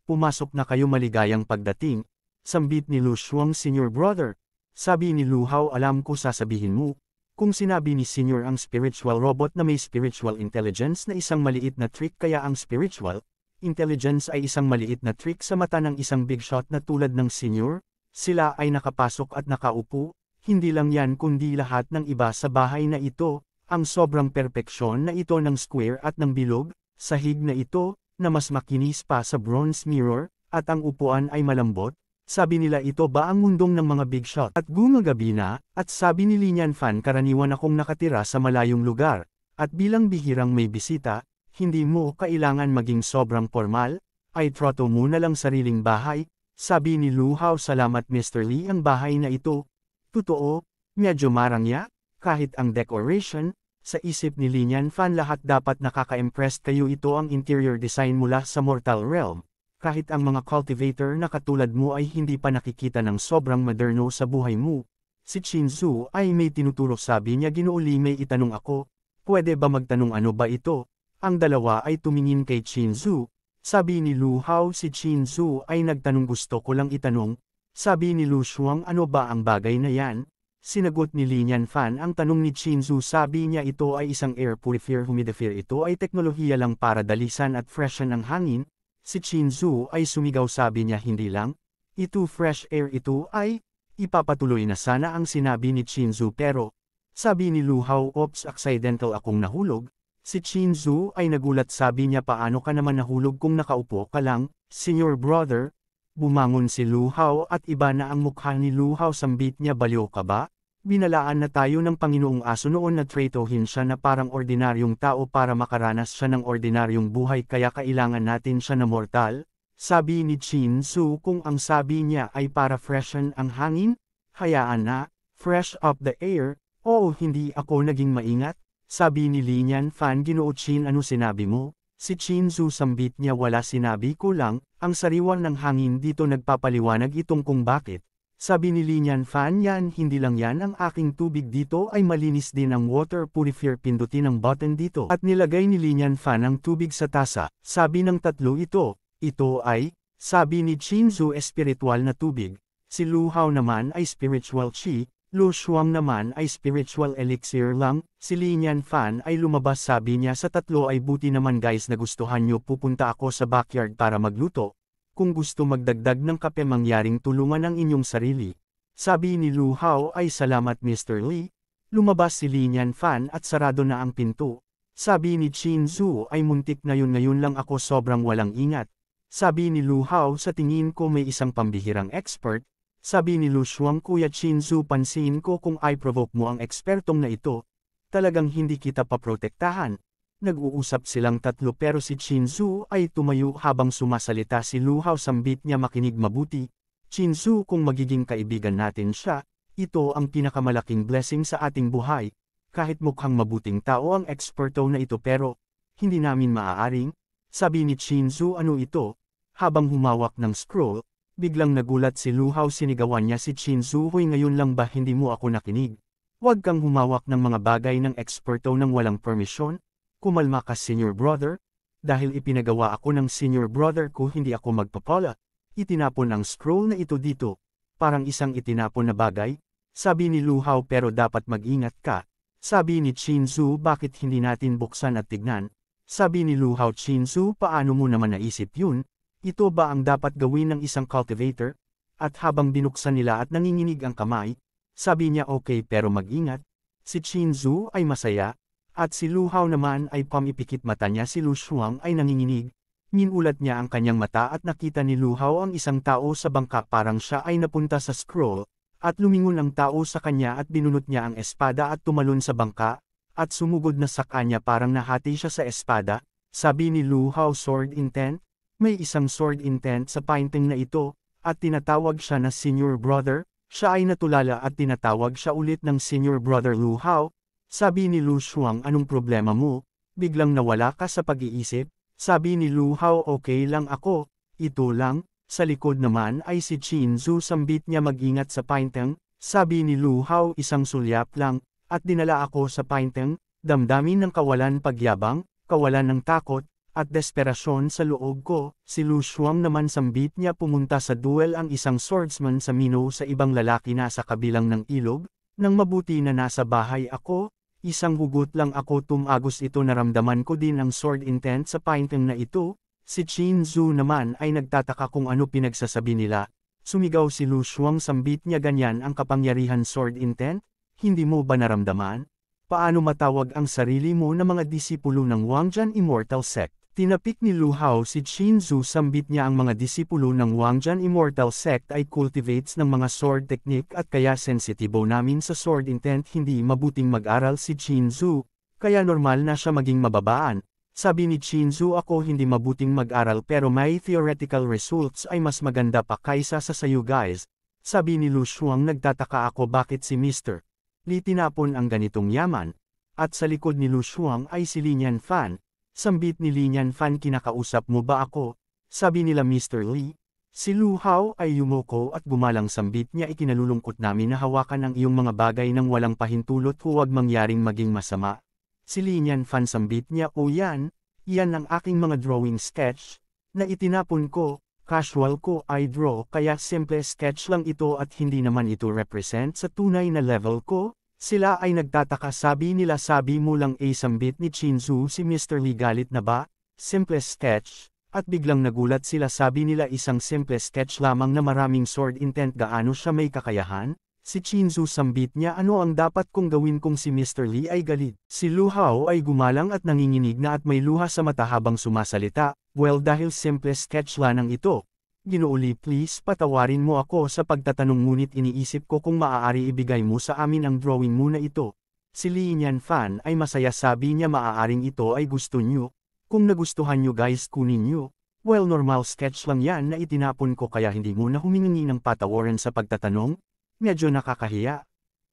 Pumasok na kayo maligayang pagdating, sambit ni Lu Shuang Senior Brother, sabi ni Lu Hao alam ko sasabihin mo, kung sinabi ni Senior ang spiritual robot na may spiritual intelligence na isang maliit na trick kaya ang spiritual, intelligence ay isang maliit na trick sa mata ng isang big shot na tulad ng senior, sila ay nakapasok at nakaupo, hindi lang yan kundi lahat ng iba sa bahay na ito, ang sobrang perpeksyon na ito ng square at ng bilog, sahig na ito, na mas makinis pa sa bronze mirror, at ang upuan ay malambot, sabi nila ito ba ang mundong ng mga big shot at gumagabi na, at sabi ni Linyan Fan karaniwan akong nakatira sa malayong lugar, at bilang bihirang may bisita, hindi mo kailangan maging sobrang formal, ay troto mo na lang sariling bahay, sabi ni Lu Hao salamat Mr. Lee ang bahay na ito. Totoo, medyo marangya, kahit ang decoration, sa isip ni Linyan Fan lahat dapat nakaka-impressed kayo ito ang interior design mula sa mortal realm. Kahit ang mga cultivator na katulad mo ay hindi pa nakikita ng sobrang moderno sa buhay mo. Si Chin Su ay may tinuturo sabi niya ginooli may itanong ako, pwede ba magtanong ano ba ito? Ang dalawa ay tumingin kay Chin Zhu. Sabi ni Lu Hao si Chin Zhu ay nagtanong gusto ko lang itanong. Sabi ni Lu Shuang ano ba ang bagay na yan? Sinagot ni Lin Fan ang tanong ni Chin Zhu sabi niya ito ay isang air purifier humidifier ito ay teknolohiya lang para dalisan at freshen ang hangin. Si Chin Zhu ay sumigaw sabi niya hindi lang. Ito fresh air ito ay, ipapatuloy na sana ang sinabi ni Chin Zhu pero, sabi ni Lu Hao ops accidental akong nahulog, Si Chin Zhu ay nagulat sabi niya paano ka naman nahulog kung nakaupo ka lang, senior brother. Bumangon si Lu Hao at iba na ang mukha ni Lu Hao sambit niya baliw ka ba? Binalaan na tayo ng Panginoong Aso noon na tratohin siya na parang ordinaryong tao para makaranas siya ng ordinaryong buhay kaya kailangan natin siya na mortal. Sabi ni Chin Zhu kung ang sabi niya ay para freshen ang hangin, hayaan na, fresh up the air, oo hindi ako naging maingat, sabi ni Linian Fan ginoo Chin ano sinabi mo? Si Chin Zhu sambit niya wala sinabi ko lang, ang sariwan ng hangin dito nagpapaliwanag itong kung bakit. Sabi ni Linian Fan yan hindi lang yan. Ang aking tubig dito ay malinis din ang water purifier. Pindutin ang button dito. At nilagay ni Linian Fan ang tubig sa tasa, sabi ng tatlo ito, ito ay, sabi ni Chin Zhu espiritual na tubig, si Lu Hao naman ay spiritual. Chi, Lu Shuang naman ay spiritual. Elixir lang, si Linian Fan ay lumabas. Sabi niya sa tatlo ay buti naman guys. Na gustuhan nyo pupunta ako sa backyard para magluto, kung gusto magdagdag ng kape mangyaring tulungan ang inyong sarili. Sabi ni Lu Hao ay salamat Mr. Lee, lumabas si Linian Fan at sarado na ang pinto. Sabi ni Chin Zhu ay muntik na yun ngayon lang ako sobrang walang ingat. Sabi ni Lu Hao sa tingin ko may isang pambihirang expert, sabi ni Lu Shuang Kuya Chinzu pansin ko kung i-provoke mo ang ekspertong na ito, talagang hindi kita paprotektahan. Nag-uusap silang tatlo pero si Chinzu ay tumayo habang sumasalita si Lu Hao sambit niya makinig mabuti. Chinzu kung magiging kaibigan natin siya, ito ang pinakamalaking blessing sa ating buhay. Kahit mukhang mabuting tao ang eksperto na ito pero, hindi namin maaaring, sabi ni Chinzu ano ito, habang humawak ng scroll, Biglang nagulat si Luhaw sinigawan niya si Chin Zuhoy ngayon lang ba hindi mo ako nakinig? Huwag kang humawak ng mga bagay ng eksperto nang walang permisyon. Kumalma ka senior brother. Dahil ipinagawa ako ng senior brother ko hindi ako magpapala. itinapon ang scroll na ito dito. Parang isang itinapon na bagay, sabi ni Lu Hao pero dapat mag-ingat ka. Sabi ni Chin Zhu bakit hindi natin buksan at tignan. Sabi ni Lu Hao Chin Zhu paano mo naman naisip yun? Ito ba ang dapat gawin ng isang cultivator? At habang binuksan nila at nanginginig ang kamay, sabi niya okay pero mag-ingat. Si Chin Zhu ay masaya, at si Lu Hao naman ay pamipikit mata niya si Lu Shuang ay nanginginig. Minulat niya ang kanyang mata at nakita ni Lu Hao ang isang tao sa bangka parang siya ay napunta sa scroll, at lumingon ang tao sa kanya at binunot niya ang espada at tumalon sa bangka, at sumugod na sa kanya parang nahati siya sa espada. Sabi ni Lu Hao sword intent, may isang sword intent sa painting na ito, at tinatawag siya na senior brother, siya ay natulala at tinatawag siya ulit ng senior brother Lu Hao, sabi ni Lu Shuang anong problema mo, biglang nawala ka sa pag-iisip, sabi ni Lu Hao okay lang ako, ito lang, sa likod naman ay si Chin Zhu sambit niya mag-ingat sa painteng, sabi ni Lu Hao isang sulyap lang, at dinala ako sa painteng, damdamin ng kawalan pagyabang, kawalan ng takot, at desperasyon sa loob ko, si Lu Shuang naman sambit niya pumunta sa duel ang isang swordsman sa Mino sa ibang lalaki na sa kabilang ng ilog, nang mabuti na nasa bahay ako, isang hugot lang ako tumagos ito naramdaman ko din ang sword intent sa painting na ito, si Chin Zhu naman ay nagtataka kung ano pinagsasabi nila, sumigaw si Lu Shuang sambit niya ganyan ang kapangyarihan sword intent, hindi mo ba naramdaman? Paano matawag ang sarili mo na mga disipulo ng Wangjian Immortal Sect? Tinapik ni Lu Hao si Chin Zhu sambit niya ang mga disipulo ng Wangjian Immortal Sect ay cultivates ng mga sword technique at kaya sensitibo namin sa sword intent hindi mabuting mag-aral si Chin Zhu, kaya normal na siya maging mababaan. Sabi ni Chin Zhu ako hindi mabuting mag-aral pero may theoretical results ay mas maganda pa kaysa sa sayo guys. Sabi ni Lu Shuang nagtataka ako bakit si Mr. Li tinapon ang ganitong yaman, at sa likod ni Lu Shuang ay si Lin Fan, Sambit ni Linyan Fan kinakausap mo ba ako? Sabi nila Mr. Lee. Si Lu Hao ay yumuko at gumalang sambit niya ikinalulungkot namin na hawakan ang iyong mga bagay ng walang pahintulot huwag mangyaring maging masama. Si Linyan Fan sambit niya o yan, yan ang aking mga drawing sketch, na itinapon ko, casual ko ay draw kaya simple sketch lang ito at hindi naman ito represent sa tunay na level ko, sila ay nagtataka sabi nila sabi mo lang a sambit ni Chinzu si Mr. Lee galit na ba? Simple sketch, at biglang nagulat sila sabi nila isang simple sketch lamang na maraming sword intent gaano siya may kakayahan? Si Chinzu sambit niya ano ang dapat kong gawin kung si Mr. Lee ay galit. Si Lu Hao ay gumalang at nanginginig na at may luha sa mata habang sumasalita, well dahil simple sketch lang ito, Ginooli please patawarin mo ako sa pagtatanong ngunit iniisip ko kung maaari ibigay mo sa amin ang drawing mo na ito. Si Lian Fan ay masaya sabi niya maaaring ito ay gusto nyo. Kung nagustuhan nyo guys kunin nyo. Well normal sketch lang yan na itinapon ko kaya hindi mo na humingi ng patawaran sa pagtatanong. Medyo nakakahiya.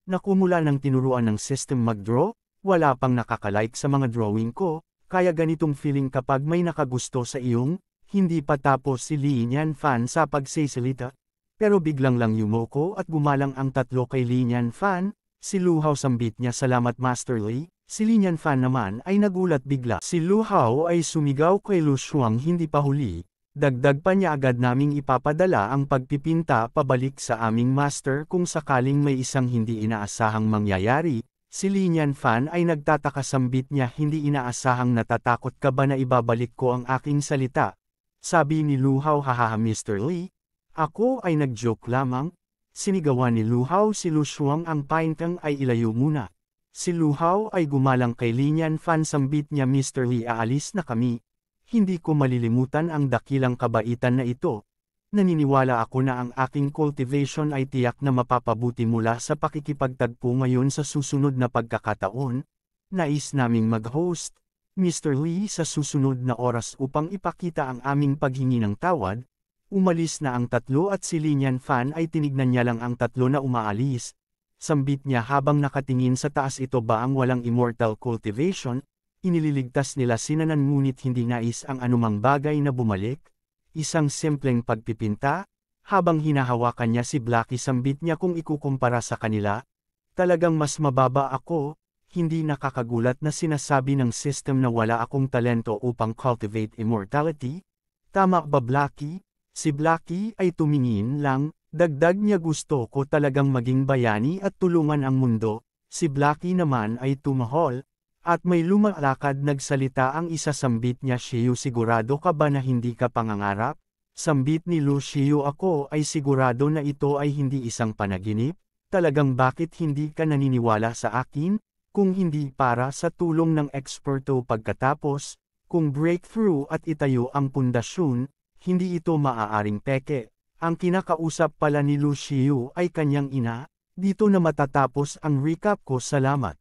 Nakumula ng tinuruan ng system mag-draw, wala pang nakakalike sa mga drawing ko, kaya ganitong feeling kapag may nakagusto sa iyong, hindi pa tapos si Li Fan sa pagsisalita. Pero biglang lang yumoko at gumalang ang tatlo kay Li Fan, si Lu Hao sambit niya salamat Master Li, si Li Fan naman ay nagulat bigla. Si Lu Hao ay sumigaw kay Lu Shuang hindi pa huli, dagdag pa niya agad naming ipapadala ang pagpipinta pabalik sa aming master kung sakaling may isang hindi inaasahang mangyayari, Si Linyan Fan ay nagtataka sambit niya hindi inaasahang natatakot ka ba na ibabalik ko ang aking salita, sabi ni Luhaw hahaha Mr. Lee, ako ay nag-joke lamang, sinigawan ni Luhaw si Lushuang ang paintang ay ilayo muna. Si Luhaw ay gumalang kay Linyan fan sambit niya Mr. Lee aalis na kami. Hindi ko malilimutan ang dakilang kabaitan na ito. Naniniwala ako na ang aking cultivation ay tiyak na mapapabuti mula sa pakikipagtagpo ngayon sa susunod na pagkakataon. Nais naming mag-host, Mr. Lee sa susunod na oras upang ipakita ang aming paghingi ng tawad, umalis na ang tatlo at si Linyan Fan ay tinignan niya lang ang tatlo na umaalis. Sambit niya habang nakatingin sa taas ito ba ang walang immortal cultivation, inililigtas nila sinanan ngunit hindi nais ang anumang bagay na bumalik, isang simpleng pagpipinta, habang hinahawakan niya si Blackie sambit niya kung ikukumpara sa kanila, talagang mas mababa ako, hindi nakakagulat na sinasabi ng system na wala akong talento upang cultivate immortality? Tama ba Blackie? Si Blackie ay tumingin lang, dagdag niya gusto ko talagang maging bayani at tulungan ang mundo. Si Blackie naman ay tumahol, at may lumalakad nagsalita ang isa sambit niya Shiyu sigurado ka ba na hindi ka pangangarap? Sambit ni Lu Shiyu ako ay sigurado na ito ay hindi isang panaginip? Talagang bakit hindi ka naniniwala sa akin? Kung hindi para sa tulong ng eksperto pagkatapos, kung breakthrough at itayo ang pundasyon, hindi ito maaaring peke. Ang kinakausap pala ni Lu Shiyu ay kanyang ina, dito na matatapos ang recap ko salamat.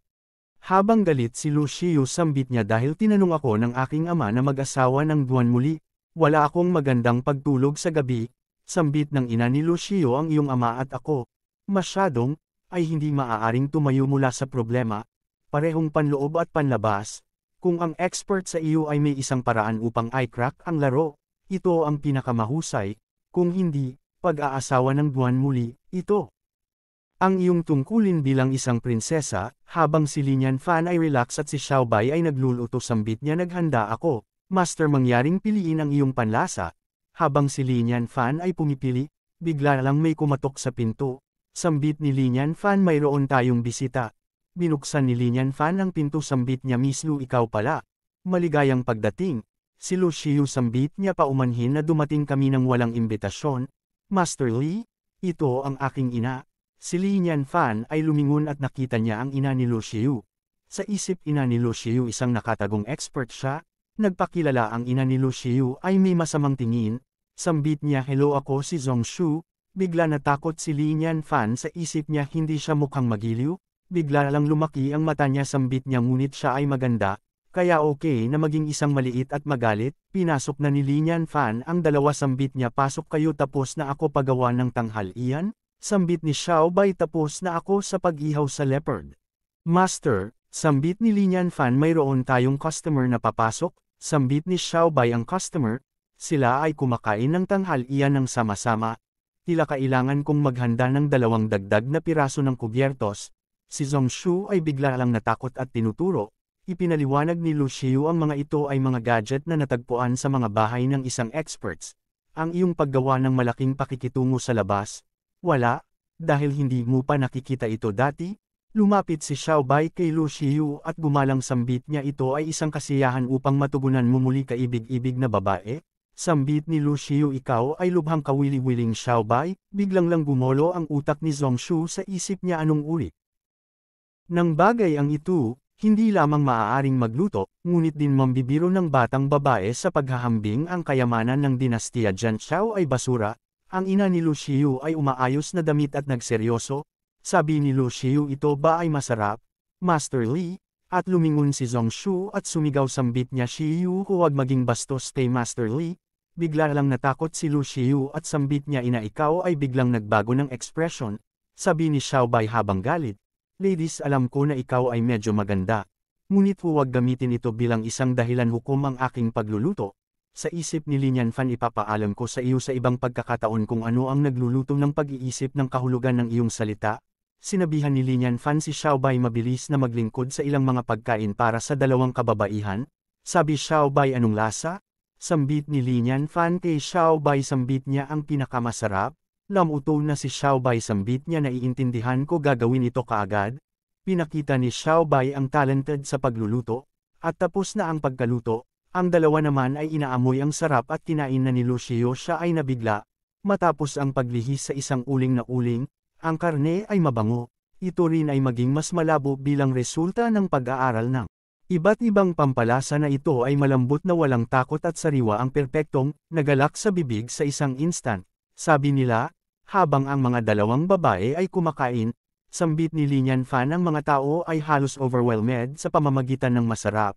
Habang galit si Lu Shiyu sambit niya dahil tinanong ako ng aking ama na mag-asawa ng buwan muli, wala akong magandang pagtulog sa gabi, sambit ng ina ni Lu Shiyu ang iyong ama at ako, masyadong, ay hindi maaaring tumayo mula sa problema, parehong panloob at panlabas, kung ang expert sa iyo ay may isang paraan upang i-crack ang laro, ito ang pinakamahusay, kung hindi, pag-aasawa ng buwan muli, ito. Ang iyong tungkulin bilang isang prinsesa, habang si Linyan Fan ay relax at si Xiaobai ay nagluluto sambit niya naghanda ako, master mangyaring piliin ang iyong panlasa. Habang si Linyan Fan ay pumipili, bigla lang may kumatok sa pinto. Sambit ni Linyan Fan mayroon tayong bisita, Binuksan ni Linyan Fan ang pinto sambit niya Miss Lu ikaw pala. Maligayang pagdating. Si Lu Shiyu sambit niya paumanhin na dumating kami ng walang imbitasyon. Master Lee, ito ang aking ina. Si Linyan Fan ay lumingon at nakita niya ang ina ni Lu Shiyu. Sa isip ina ni Lu Shiyu isang nakatagong expert siya, nagpakilala ang ina ni Lu Shiyu ay may masamang tingin, sambit niya hello ako si Zong Shu, bigla natakot si Linyan Fan sa isip niya hindi siya mukhang magiliw, Bigla lang lumaki ang mata niya sambit niya ngunit siya ay maganda, kaya okay na maging isang maliit at magalit, pinasok na ni Linyan Fan ang dalawa sambit niya pasok kayo tapos na ako pagawa ng tanghalian, sambit ni Xiao Bai tapos na ako sa pag-ihaw sa leopard. Master, sambit ni Linyan Fan mayroon tayong customer na papasok, sambit ni Xiao Bai ang customer, sila ay kumakain ng tanghalian ng sama-sama, tila kailangan kong maghanda ng dalawang dagdag na piraso ng kubyertos, Si Zongshu ay bigla lang natakot at tinuturo, ipinaliwanag ni Lu Xiu ang mga ito ay mga gadget na natagpuan sa mga bahay ng isang experts. Ang iyong paggawa ng malaking pakikitungo sa labas, wala, dahil hindi mo pa nakikita ito dati, lumapit si Xiao Bai kay Lu Xiu at gumalang sambit niya ito ay isang kasiyahan upang matugunan mo muli kaibig-ibig na babae, Sambit ni Lu Xiu ikaw ay lubhang kawili-wiling Xiao Bai, biglang lang gumolo ang utak ni Zongshu sa isip niya anong ulit. Nang bagay ang ito, hindi lamang maaaring magluto, ngunit din mambibiro ng batang babae sa paghahambing ang kayamanan ng dinastiya Jian Chao ay basura, ang ina ni Lu Xiu ay umaayos na damit at nagseryoso, sabi ni Lu Xiu ito ba ay masarap, Master Li, at lumingon si Zong Shu at sumigaw sambit niya Xiu huwag maging bastos kay Master Li, bigla lang natakot si Lu Xiu at sambit niya ina ikaw ay biglang nagbago ng ekspresyon, sabi ni Xiao Bai habang galit, Ladies alam ko na ikaw ay medyo maganda. Ngunit huwag gamitin ito bilang isang dahilan hukom ang aking pagluluto. Sa isip ni Linyan Fan ipapaalam ko sa iyo sa ibang pagkakataon kung ano ang nagluluto ng pag-iisip ng kahulugan ng iyong salita. Sinabihan ni Linyan Fan si Xiaobai mabilis na maglingkod sa ilang mga pagkain para sa dalawang kababaihan. Sabi Xiaobai anong lasa? Sambit ni Linyan Fan kay Xiaobai sambit niya ang pinakamasarap, Lamuto na si Xiaobai sambit niya na iintindihan ko gagawin ito kaagad. Pinakita ni Xiaobai ang talented sa pagluluto, at tapos na ang pagkaluto, ang dalawa naman ay inaamoy ang sarap at kinain na ni Lucio siya ay nabigla. Matapos ang paglihis sa isang uling na uling, ang karne ay mabango. Ito rin ay maging mas malabo bilang resulta ng pag-aaral ng iba't ibang pampalasa na ito ay malambot na walang takot at sariwa ang perpektong, nagalak sa bibig sa isang instant. Sabi nila, habang ang mga dalawang babae ay kumakain, sambit ni Linyan Fan ang mga tao ay halos overwhelmed sa pamamagitan ng masarap.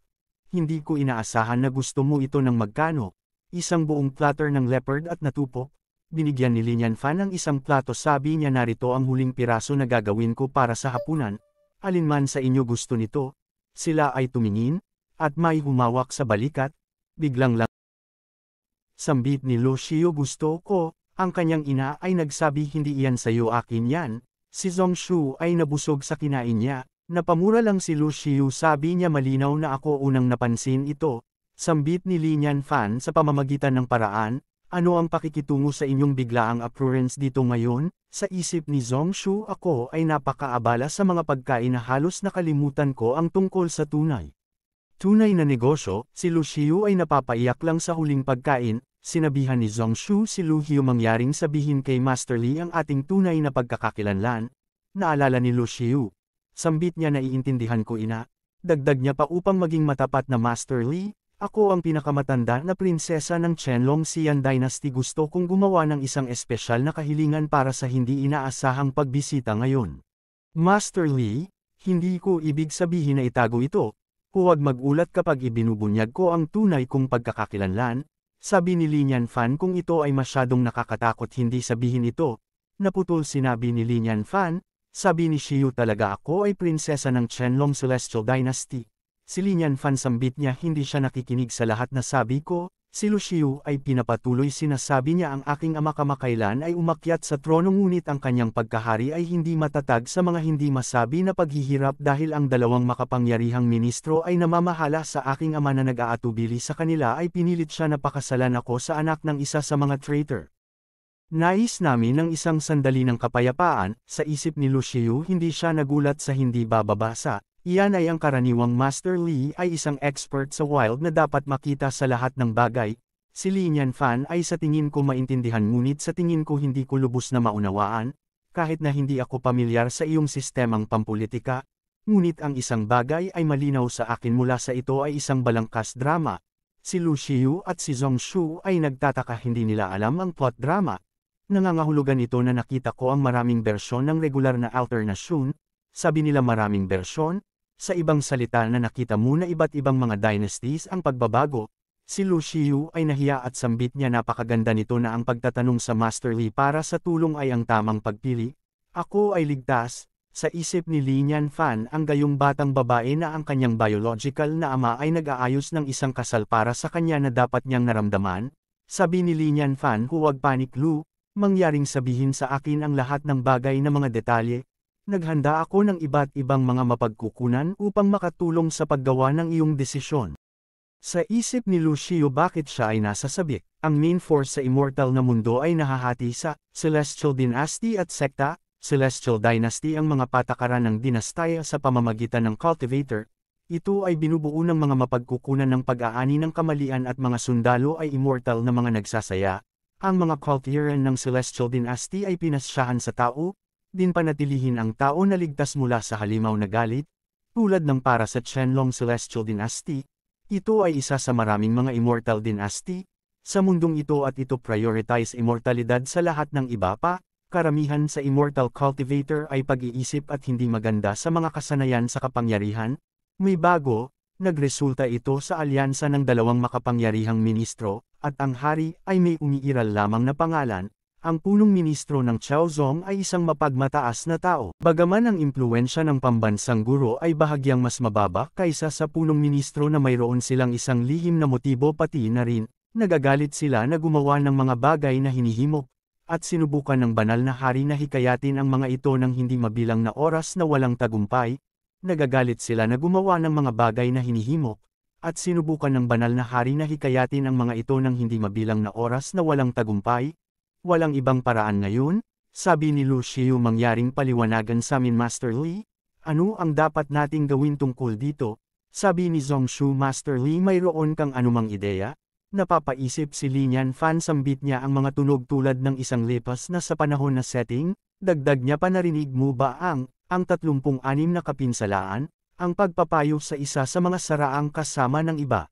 Hindi ko inaasahan na gusto mo ito ng magkano. Isang buong platter ng leopard at natupo. Binigyan ni Linyan Fan ng isang plato sabi niya narito ang huling piraso na gagawin ko para sa hapunan. Alinman sa inyo gusto nito. Sila ay tumingin, at may humawak sa balikat. Biglang lang. Sambit ni Lo Shio gusto ko, ang kanyang ina ay nagsabi hindi iyan sayo akin yan. Si Zongshu ay nabusog sa kinain niya. Napamura lang si Lu Xiu sabi niya malinaw na ako unang napansin ito. Sambit ni Li Nian Fan sa pamamagitan ng paraan, Ano ang pakikitungo sa inyong biglaang occurrence dito ngayon? Sa isip ni Zongshu ako ay napakaabala sa mga pagkain na halos nakalimutan ko ang tungkol sa tunay. Tunay na negosyo, si Luciu ay napapaiyak lang sa huling pagkain, sinabihan ni Zongshu si Luhiu mangyaring sabihin kay Master Li ang ating tunay na pagkakakilanlan. Naalala ni Luciu. Sambit niya na iintindihan ko ina. Dagdag niya pa upang maging matapat na Master Li, ako ang pinakamatanda na prinsesa ng Chenlong Xian Dynasty gusto kong gumawa ng isang espesyal na kahilingan para sa hindi inaasahang pagbisita ngayon. Master Li, hindi ko ibig sabihin na itago ito, huwag magulat kapag ibinubunyag ko ang tunay kong pagkakakilanlan, sabi ni Lin Fan kung ito ay masyadong nakakatakot hindi sabihin ito, naputol sinabi ni Lin Fan, sabi ni Xiu talaga ako ay prinsesa ng Chenlong Celestial Dynasty. Si Linyan Fan sambit niya hindi siya nakikinig sa lahat na sabi ko, si Luciu ay pinapatuloy sinasabi niya ang aking ama kamakailan ay umakyat sa trono ngunit ang kanyang pagkahari ay hindi matatag sa mga hindi masabi na paghihirap dahil ang dalawang makapangyarihang ministro ay namamahala sa aking ama na nag-aatubili sa kanila ay pinilit siya na pakasalan ako sa anak ng isa sa mga traitor. Nais namin ng isang sandali ng kapayapaan, sa isip ni Luciu hindi siya nagulat sa hindi bababasa, Iyan ay ang karaniwang Master Lee ay isang expert sa wild na dapat makita sa lahat ng bagay. Si Li Nian Fan ay sa tingin ko maintindihan ngunit sa tingin ko hindi ko lubos na maunawaan, kahit na hindi ako pamilyar sa iyong sistemang pampolitika. Ngunit ang isang bagay ay malinaw sa akin mula sa ito ay isang balangkas drama. Si Lu Xiu at si Zhong Shu ay nagtataka hindi nila alam ang plot drama. Nangangahulugan ito na nakita ko ang maraming bersyon ng regular na alternasyon, sabi nila maraming bersyon, sa ibang salita na nakita muna iba't ibang mga dynasties ang pagbabago, si Lu Xiu ay nahiya at sambit niya napakaganda nito na ang pagtatanong sa Master Li para sa tulong ay ang tamang pagpili. Ako ay ligtas, sa isip ni Li Fan ang gayong batang babae na ang kanyang biological na ama ay nag-aayos ng isang kasal para sa kanya na dapat niyang naramdaman. Sabi ni Li Fan huwag panik Lu, mangyaring sabihin sa akin ang lahat ng bagay na mga detalye, Naghanda ako ng iba't ibang mga mapagkukunan upang makatulong sa paggawa ng iyong desisyon. Sa isip ni Lucio bakit siya ay nasa sabik, ang main force sa immortal na mundo ay nahahati sa Celestial Dynasty at Sekta, Celestial Dynasty ang mga patakaran ng dinastaya sa pamamagitan ng Cultivator, ito ay binubuo ng mga mapagkukunan ng pag-aani ng kamalian at mga sundalo ay immortal na mga nagsasaya. Ang mga cultiran ng Celestial Dynasty ay pinasyahan sa tao, din panatilihin ang tao na ligtas mula sa halimaw na galit, tulad ng para sa Chenlong Celestial Dynasty, ito ay isa sa maraming mga immortal dynasty, sa mundong ito at ito prioritize immortalidad sa lahat ng iba pa, karamihan sa immortal cultivator ay pag-iisip at hindi maganda sa mga kasanayan sa kapangyarihan, may bago, nagresulta ito sa alyansa ng dalawang makapangyarihang ministro, at ang hari ay may umiiral lamang na pangalan, ang punong ministro ng Chaozong ay isang mapagmataas na tao. Bagaman ang impluensya ng pambansang guro ay bahagyang mas mababa kaysa sa punong ministro na mayroon silang isang lihim na motibo pati na rin, nagagalit sila na gumawa ng mga bagay na hinihimok, at sinubukan ng banal na hari na hikayatin ang mga ito ng hindi mabilang na oras na walang tagumpay, nagagalit sila na gumawa ng mga bagay na hinihimok, at sinubukan ng banal na hari na hikayatin ang mga ito ng hindi mabilang na oras na walang tagumpay, Walang ibang paraan ngayon? Sabi ni Lucio mangyaring paliwanagan sa amin Master Lee? Ano ang dapat nating gawin tungkol dito? Sabi ni Zongshu Master Lee mayroon kang anumang ideya? Napapaisip si Linyan fan sambit niya ang mga tunog tulad ng isang lipas na sa panahon na setting, dagdag niya pa narinig mo ba ang, ang 36 na kapinsalaan, ang pagpapayo sa isa sa mga saraang kasama ng iba.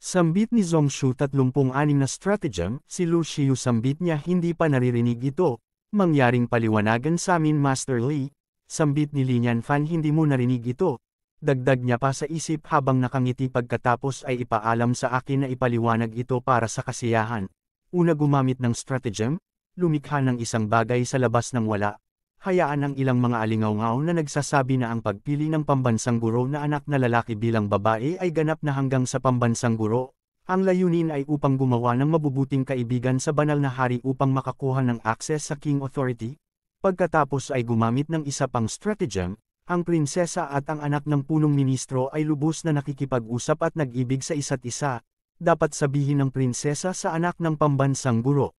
Sambit ni Zongshu 36 na stratagem, si Lu Xiu sambit niya hindi pa naririnig ito. Mangyaring paliwanagan sa amin Master Li, sambit ni Lin Fan hindi mo narinig ito. Dagdag niya pa sa isip habang nakangiti pagkatapos ay ipaalam sa akin na ipaliwanag ito para sa kasiyahan. Una gumamit ng stratagem, lumikha ng isang bagay sa labas ng wala, hayaan ang ilang mga alingaw na nagsasabi na ang pagpili ng pambansang guro na anak na lalaki bilang babae ay ganap na hanggang sa pambansang guro. Ang layunin ay upang gumawa ng mabubuting kaibigan sa banal na hari upang makakuha ng access sa king authority. Pagkatapos ay gumamit ng isa pang stratagem, ang prinsesa at ang anak ng punong ministro ay lubos na nakikipag-usap at nag-ibig sa isa't isa. dapat sabihin ng prinsesa sa anak ng pambansang guro.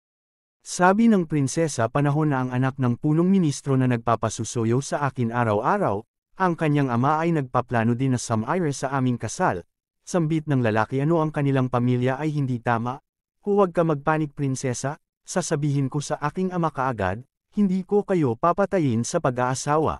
Sabi ng prinsesa panahon na ang anak ng punong ministro na nagpapasusuyo sa akin araw-araw, ang kanyang ama ay nagpaplano din na sumire sa aming kasal. Sambit ng lalaki ano ang kanilang pamilya ay hindi tama. Huwag ka magpanik prinsesa, sasabihin ko sa aking ama kaagad, hindi ko kayo papatayin sa pag-aasawa.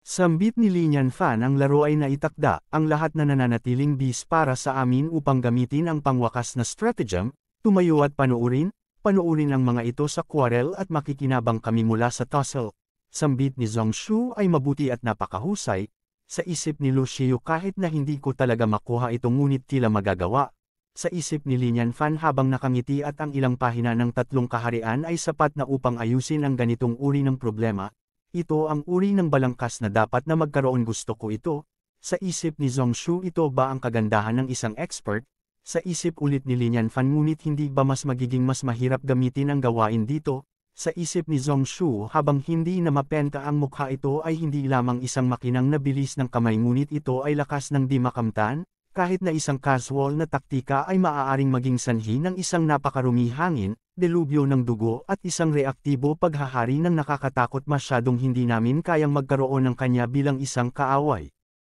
Sambit ni Linyan Fan ang laro ay naitakda, ang lahat na nananatiling bis para sa amin upang gamitin ang pangwakas na stratagem, tumayo at panuurin, panuurin ang mga ito sa quarrel at makikinabang kami mula sa tussle. Sambit ni Zongshu ay mabuti at napakahusay, sa isip ni Lu Xiu kahit na hindi ko talaga makuha ito ngunit tila magagawa. Sa isip ni Linyan Fan habang nakangiti at ang ilang pahina ng tatlong kaharian ay sapat na upang ayusin ang ganitong uri ng problema, ito ang uri ng balangkas na dapat na magkaroon gusto ko ito. Sa isip ni Zongshu ito ba ang kagandahan ng isang expert? Sa isip ulit ni Linyan Fan ngunit hindi ba mas magiging mas mahirap gamitin ang gawain dito? Sa isip ni Zongshu habang hindi na mapenta ang mukha ito ay hindi lamang isang makinang na bilis ng kamay ngunit ito ay lakas ng di makamtan, kahit na isang casual na taktika ay maaaring maging sanhi ng isang napakarumi hangin, delubyo ng dugo at isang reaktibo paghahari ng nakakatakot masyadong hindi namin kayang magkaroon ng kanya bilang isang kaaway.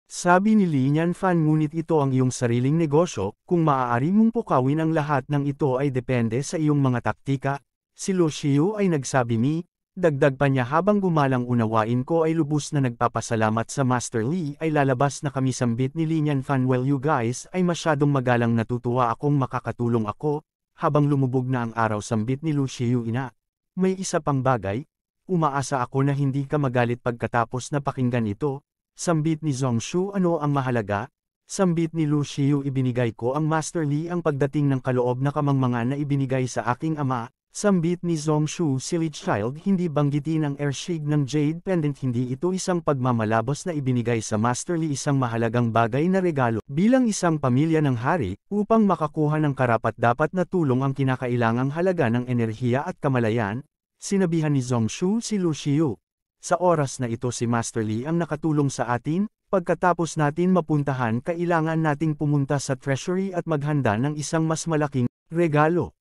Sabi ni Linyan Fan ngunit ito ang iyong sariling negosyo, kung maaari mong pukawin ang lahat ng ito ay depende sa iyong mga taktika. Si Lo Xiu ay nagsabi mi, dagdag pa niya habang gumalang unawain ko ay lubos na nagpapasalamat sa Master Lee ay lalabas na kami sambit ni Linyan Fan well you guys ay masyadong magalang natutuwa akong makakatulong ako, habang lumubog na ang araw sambit ni Lucio ina. May isa pang bagay, umaasa ako na hindi ka magalit pagkatapos na pakinggan ito, sambit ni Zongshu ano ang mahalaga, sambit ni Lucio ibinigay ko ang Master Li ang pagdating ng kaloob na kamangmangan na ibinigay sa aking ama, Sambit ni Zongshu Silly Child hindi banggitin ang airshig ng Jade Pendant hindi ito isang pagmamalabos na ibinigay sa Master Lee isang mahalagang bagay na regalo. Bilang isang pamilya ng hari upang makakuha ng karapat-dapat na tulong ang kinakailangang halaga ng enerhiya at kamalayan, sinabihan ni Zongshu si Lu Xiu. Sa oras na ito si Master Lee ang nakatulong sa atin, pagkatapos natin mapuntahan kailangan nating pumunta sa treasury at maghanda ng isang mas malaking regalo.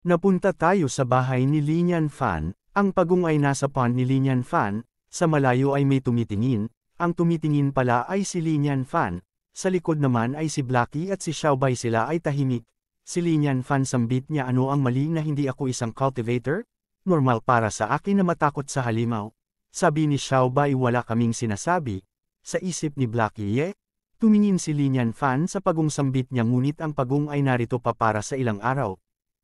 Napunta tayo sa bahay ni Linyan Fan, ang pagong ay nasa pond ni Linyan Fan, sa malayo ay may tumitingin, ang tumitingin pala ay si Linyan Fan, sa likod naman ay si Blackie at si Xiaobay sila ay tahimik. Si Linyan Fan sambit niya ano ang mali na hindi ako isang cultivator? Normal para sa akin na matakot sa halimaw. Sabi ni Xiaobay wala kaming sinasabi. Sa isip ni Blackie ye, tumingin si Linyan Fan sa pagong sambit niya ngunit ang pagong ay narito pa para sa ilang araw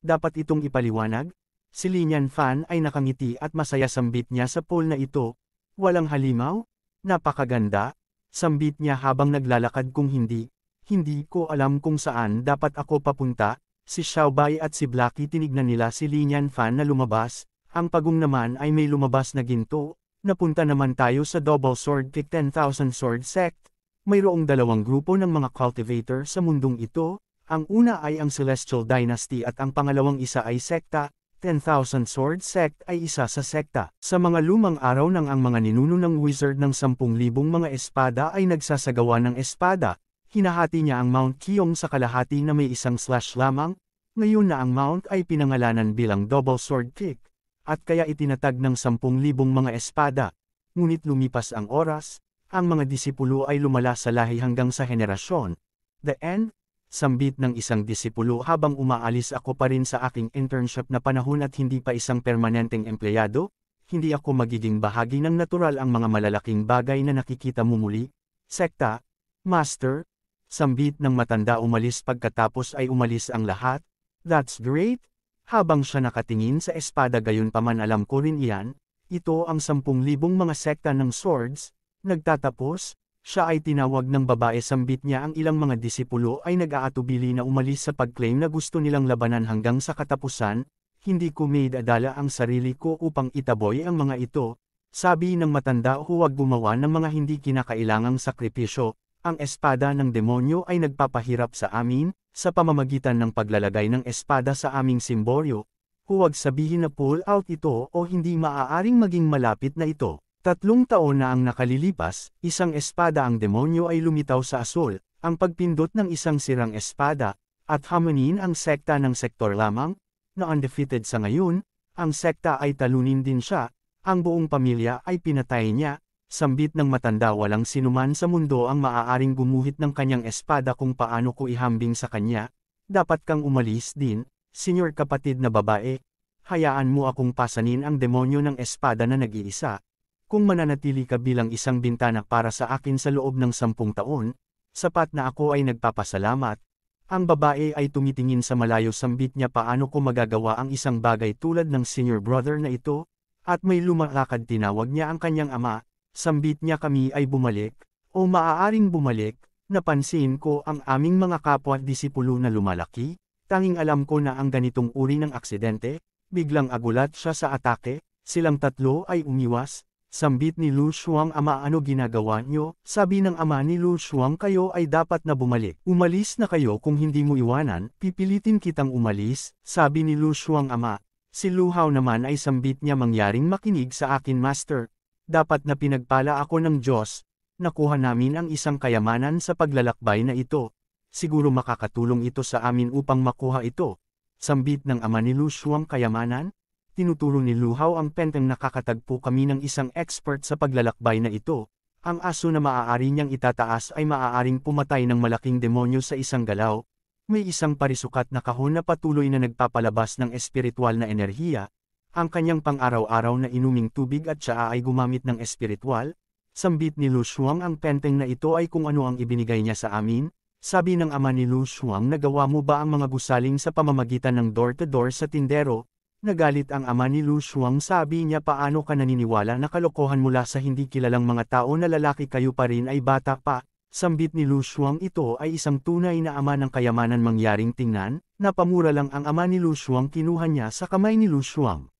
dapat itong ipaliwanag? Si Linyan Fan ay nakangiti at masaya sambit niya sa pool na ito. Walang halimaw? Napakaganda? Sambit niya habang naglalakad kung hindi. Hindi ko alam kung saan dapat ako papunta. Si Xiaobai at si Blackie tinignan nila si Linyan Fan na lumabas. Ang pagong naman ay may lumabas na ginto. Napunta naman tayo sa Double Sword Kick 10,000 Sword Sect. Mayroong dalawang grupo ng mga cultivator sa mundong ito, ang una ay ang Celestial Dynasty at ang pangalawang isa ay sekta, 10,000 Sword Sect ay isa sa sekta. Sa mga lumang araw nang ang mga ninuno ng wizard ng 10,000 mga espada ay nagsasagawa ng espada, hinahati niya ang Mount Kiong sa kalahati na may isang slash lamang, ngayon na ang Mount ay pinangalanan bilang Double Sword Kick, at kaya itinatag ng 10,000 mga espada. Ngunit lumipas ang oras, ang mga disipulo ay lumala sa lahi hanggang sa henerasyon. The end, sambit ng isang disipulo habang umaalis ako pa rin sa aking internship na panahon at hindi pa isang permanenteng empleyado, hindi ako magiging bahagi ng natural ang mga malalaking bagay na nakikita mo muli. Sekta, Master, sambit ng matanda umalis pagkatapos ay umalis ang lahat, that's great, habang siya nakatingin sa espada gayon paman alam ko rin iyan, ito ang sampung libong mga sekta ng swords, nagtatapos, siya ay tinawag ng babae. Sambit niya ang ilang mga disipulo ay nag-aatubili na umalis sa pag-claim na gusto nilang labanan hanggang sa katapusan, hindi ko may dadala ang sarili ko upang itaboy ang mga ito, sabi ng matanda huwag gumawa ng mga hindi kinakailangang sakripisyo, ang espada ng demonyo ay nagpapahirap sa amin, sa pamamagitan ng paglalagay ng espada sa aming simboryo, huwag sabihin na pull out ito o hindi maaaring maging malapit na ito. Tatlong taon na ang nakalilipas, isang espada ang demonyo ay lumitaw sa asul, ang pagpindot ng isang sirang espada, at hamunin ang sekta ng sektor lamang, na undefeated sa ngayon, ang sekta ay talunin din siya, ang buong pamilya ay pinatay niya, sambit ng matanda walang sinuman sa mundo ang maaaring gumuhit ng kanyang espada kung paano ko ihambing sa kanya, dapat kang umalis din, senyor kapatid na babae, hayaan mo akong pasanin ang demonyo ng espada na nag-iisa, kung mananatili ka bilang isang bintana para sa akin sa loob ng sampung taon, sapat na ako ay nagpapasalamat, ang babae ay tumitingin sa malayo sambit niya paano ko magagawa ang isang bagay tulad ng senior brother na ito, at may lumalakad tinawag niya ang kanyang ama, sambit niya kami ay bumalik, o maaaring bumalik, napansin ko ang aming mga kapwa disipulo na lumalaki, tanging alam ko na ang ganitong uri ng aksidente, biglang agulat siya sa atake, silang tatlo ay umiwas, Sambit ni Lu Shuang ama ano ginagawa nyo, sabi ng ama ni Lu Shuang kayo ay dapat na bumalik. Umalis na kayo kung hindi mo iwanan, pipilitin kitang umalis, sabi ni Lu Shuang ama. Si Lu Hao naman ay sambit niya mangyaring makinig sa akin master. Dapat na pinagpala ako ng Diyos, nakuha namin ang isang kayamanan sa paglalakbay na ito. Siguro makakatulong ito sa amin upang makuha ito. Sambit ng ama ni Lu Shuang kayamanan, tinuturo ni Luhaw ang penteng nakakatagpo kami ng isang expert sa paglalakbay na ito. Ang aso na maaari niyang itataas ay maaaring pumatay ng malaking demonyo sa isang galaw. May isang parisukat na kahon na patuloy na nagpapalabas ng espiritual na enerhiya. Ang kanyang pang-araw-araw na inuming tubig at siya ay gumamit ng espiritual. Sambit ni Lu Shuang ang penteng na ito ay kung ano ang ibinigay niya sa amin. Sabi ng ama ni Lu Shuang nagawa mo ba ang mga gusaling sa pamamagitan ng door-to-door -door sa tindero, Nagalit ang ama ni Lu Shuang sabi niya paano ka naniniwala na kalokohan mula sa hindi kilalang mga tao na lalaki kayo pa rin ay bata pa. Sambit ni Lu Shuang ito ay isang tunay na ama ng kayamanan mangyaring tingnan, napamura lang ang ama ni Lu Shuang kinuha niya sa kamay ni Lu Shuang.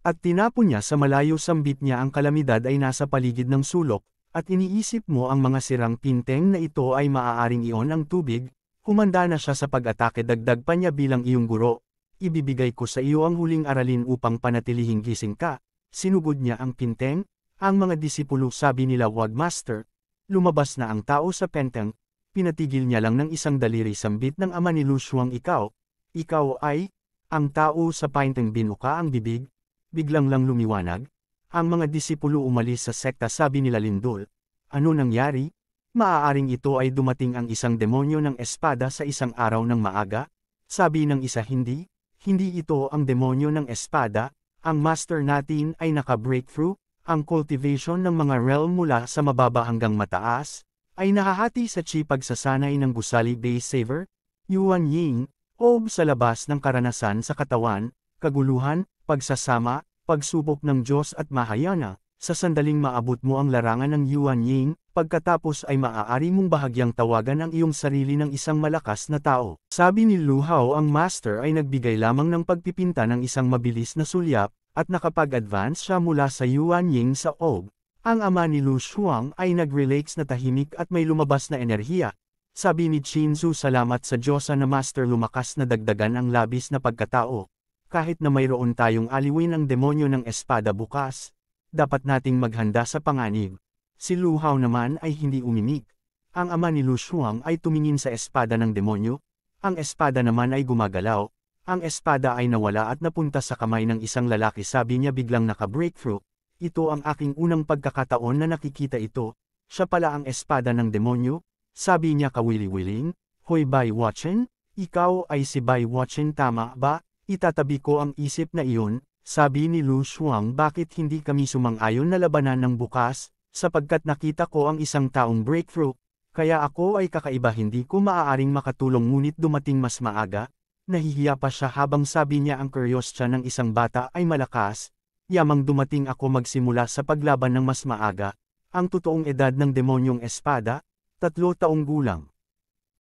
At tinapon niya sa malayo sambit niya ang kalamidad ay nasa paligid ng sulok, at iniisip mo ang mga sirang pinteng na ito ay maaaring iyon ang tubig, humanda na siya sa pag-atake dagdag pa niya bilang iyong guro, ibibigay ko sa iyo ang huling aralin upang panatilihing gising ka. Sinugod niya ang pinteng, ang mga disipulo sabi nila wag master, lumabas na ang tao sa penteng, pinatigil niya lang ng isang daliri sambit ng ama ni Lushuang ikaw, ikaw ay, ang tao sa penteng binuka ang bibig, biglang lang lumiwanag, ang mga disipulo umalis sa sekta sabi nila Lindol, ano nangyari? Maaaring ito ay dumating ang isang demonyo ng espada sa isang araw ng maaga? Sabi ng isa hindi, hindi ito ang demonyo ng espada, ang master natin ay naka-breakthrough, ang cultivation ng mga realm mula sa mababa hanggang mataas, ay nahahati sa chi pagsasanay ng gusali base saver, yuan ying, o sa labas ng karanasan sa katawan, kaguluhan, pagsasama, pagsubok ng Diyos at Mahayana, sa sandaling maabot mo ang larangan ng Yuan Ying, pagkatapos ay maaari mong bahagyang tawagan ang iyong sarili ng isang malakas na tao. Sabi ni Lu Hao ang master ay nagbigay lamang ng pagpipinta ng isang mabilis na sulyap, at nakapag-advance siya mula sa Yuan Ying sa Og. Ang ama ni Lu Shuang ay nag-relax na tahimik at may lumabas na enerhiya. Sabi ni Chinzu salamat sa Diyosa na master lumakas na dagdagan ang labis na pagkatao. Kahit na mayroon tayong aliwin ang demonyo ng espada bukas, dapat nating maghanda sa panganib. Si Lu Hao naman ay hindi umimik. Ang ama ni Lu Shuang ay tumingin sa espada ng demonyo. Ang espada naman ay gumagalaw. Ang espada ay nawala at napunta sa kamay ng isang lalaki sabi niya biglang naka-breakthrough. Ito ang aking unang pagkakataon na nakikita ito. Siya pala ang espada ng demonyo. Sabi niya kawili-wiling, Hoy Bai Watchen, ikaw ay si Bai Watchen tama ba? Itatabi ko ang isip na iyon, sabi ni Lu Shuang bakit hindi kami sumang-ayon na labanan ng bukas, sapagkat nakita ko ang isang taong breakthrough, kaya ako ay kakaiba hindi ko maaaring makatulong ngunit dumating mas maaga, nahihiya pa siya habang sabi niya ang curious siya ng isang bata ay malakas, yamang dumating ako magsimula sa paglaban ng mas maaga, ang totoong edad ng demonyong espada, tatlo taong gulang.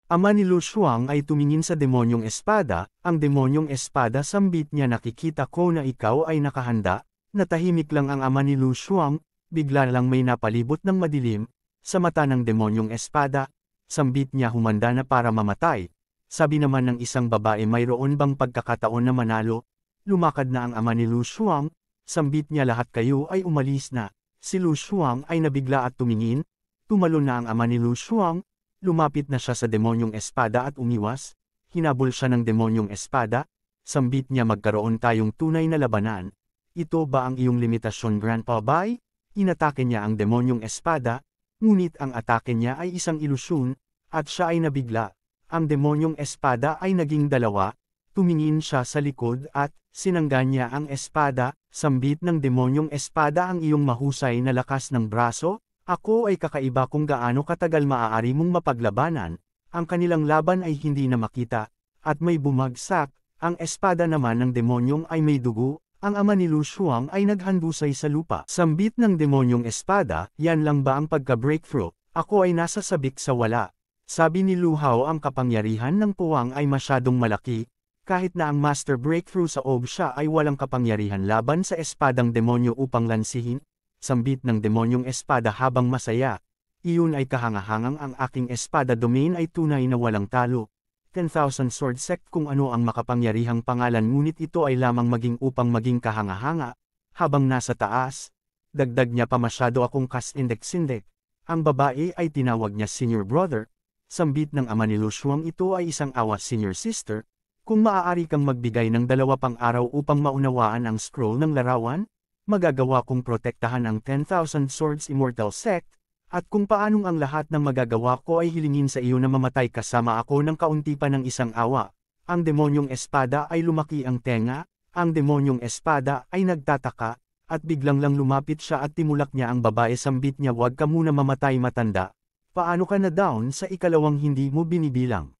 Ama ni Lu Shuang ay tumingin sa demonyong espada, ang demonyong espada sambit niya nakikita ko na ikaw ay nakahanda, natahimik lang ang ama ni Lu Shuang, bigla lang may napalibot ng madilim, sa mata ng demonyong espada, sambit niya humanda na para mamatay. Sabi naman ng isang babae mayroon bang pagkakataon na manalo, lumakad na ang ama ni Lu Shuang, sambit niya lahat kayo ay umalis na. Si Lu Shuang ay nabigla at tumingin, tumalon na ang ama ni Lu Shuang, lumapit na siya sa demonyong espada at umiwas, hinabol siya ng demonyong espada, sambit niya magkaroon tayong tunay na labanan. Ito ba ang iyong limitasyon Grandpa Bay? Inatake niya ang demonyong espada, ngunit ang atake niya ay isang ilusyon, at siya ay nabigla. Ang demonyong espada ay naging dalawa, tumingin siya sa likod at, sinangga niya ang espada, sambit ng demonyong espada ang iyong mahusay na lakas ng braso, ako ay kakaiba kung gaano katagal maaari mong mapaglabanan, ang kanilang laban ay hindi na makita, at may bumagsak, ang espada naman ng demonyong ay may dugo, ang ama ni Lu Shuang ay naghandusay sa lupa. Sambit ng demonyong espada, yan lang ba ang pagka-breakthrough, ako ay nasa sabik sa wala. Sabi ni Lu Hao ang kapangyarihan ng puwang ay masyadong malaki, kahit na ang master breakthrough sa Ob siya ay walang kapangyarihan laban sa espadang demonyo upang lansihin, sambit ng demonyong espada habang masaya. Iyon ay kahangahangang ang aking espada domain ay tunay na walang talo. 10,000 Sword Sect kung ano ang makapangyarihang pangalan ngunit ito ay lamang maging upang maging kahanga-hanga, habang nasa taas, dagdag niya pa masyado akong kas-index-index. Ang babae ay tinawag niya senior brother, sambit ng ama ni Lushuang ito ay isang awa senior sister, kung maaari kang magbigay ng dalawa pang araw upang maunawaan ang scroll ng larawan, magagawa kong protektahan ang 10,000 Swords Immortal Sect, at kung paanong ang lahat ng magagawa ko ay hilingin sa iyo na mamatay kasama ako ng kaunti pa ng isang awa. Ang demonyong espada ay lumaki ang tenga, ang demonyong espada ay nagtataka, at biglang lang lumapit siya at timulak niya ang babae sambit niya wag ka muna mamatay matanda. Paano ka na down sa ikalawang hindi mo binibilang?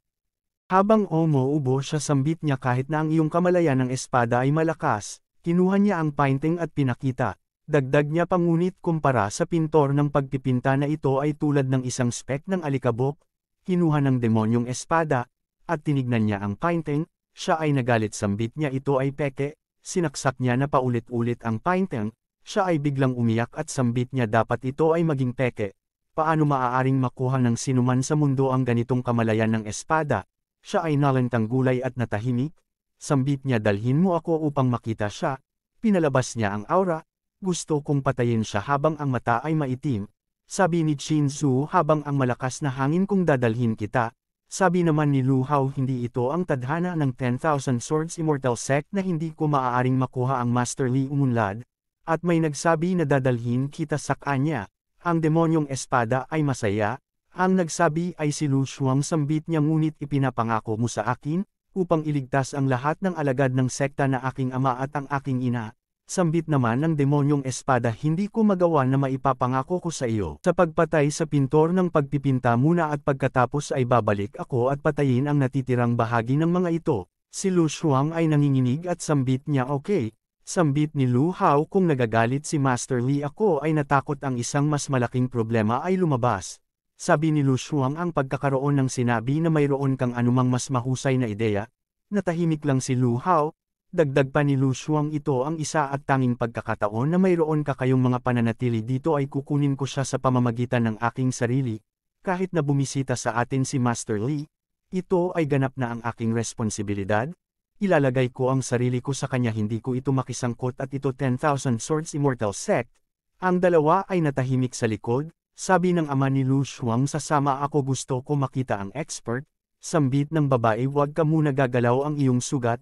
Habang umuubo siya sambit niya kahit na ang iyong kamalayan ng espada ay malakas, kinuha niya ang painting at pinakita, Dagdag niya pangunit kumpara sa pintor ng pagpipinta na ito ay tulad ng isang spek ng alikabok, kinuha ng demonyong espada, at tinignan niya ang painting, siya ay nagalit sambit niya ito ay peke, sinaksak niya na paulit-ulit ang painting, siya ay biglang umiyak at sambit niya dapat ito ay maging peke. Paano maaaring makuha ng sinuman sa mundo ang ganitong kamalayan ng espada? Siya ay nalantang gulay at natahimik, sambit niya dalhin mo ako upang makita siya, pinalabas niya ang aura, gusto kong patayin siya habang ang mata ay maitim, sabi ni Chin Su habang ang malakas na hangin kong dadalhin kita. Sabi naman ni Lu Hao hindi ito ang tadhana ng 10,000 Swords Immortal Sect na hindi ko maaaring makuha ang Master Li umunlad, at may nagsabi na dadalhin kita sa kanya. Ang demonyong espada ay masaya, ang nagsabi ay si Lu Shuang sambit niya ngunit ipinapangako mo sa akin, upang iligtas ang lahat ng alagad ng sekta na aking ama at ang aking ina. Sambit naman ng demonyong espada hindi ko magawa na maipapangako ko sa iyo. Sa pagpatay sa pintor ng pagpipinta muna at pagkatapos ay babalik ako at patayin ang natitirang bahagi ng mga ito. Si Lu Shuang ay nanginginig at sambit niya okay. Sambit ni Lu Hao kung nagagalit si Master Li ako ay natakot ang isang mas malaking problema ay lumabas. Sabi ni Lu Shuang ang pagkakaroon ng sinabi na mayroon kang anumang mas mahusay na ideya. Natahimik lang si Lu Hao, Dagdag pa ni Lu Shuang ito ang isa at tanging pagkakataon na mayroon ka kayong mga pananatili dito ay kukunin ko siya sa pamamagitan ng aking sarili. Kahit na bumisita sa atin si Master Lee, ito ay ganap na ang aking responsibilidad. Ilalagay ko ang sarili ko sa kanya hindi ko ito makisangkot at ito 10,000 Swords Immortal Sect. Ang dalawa ay natahimik sa likod, sabi ng ama ni Lu Shuang sasama ako gusto ko makita ang expert, sambit ng babae huwag ka muna gagalaw ang iyong sugat,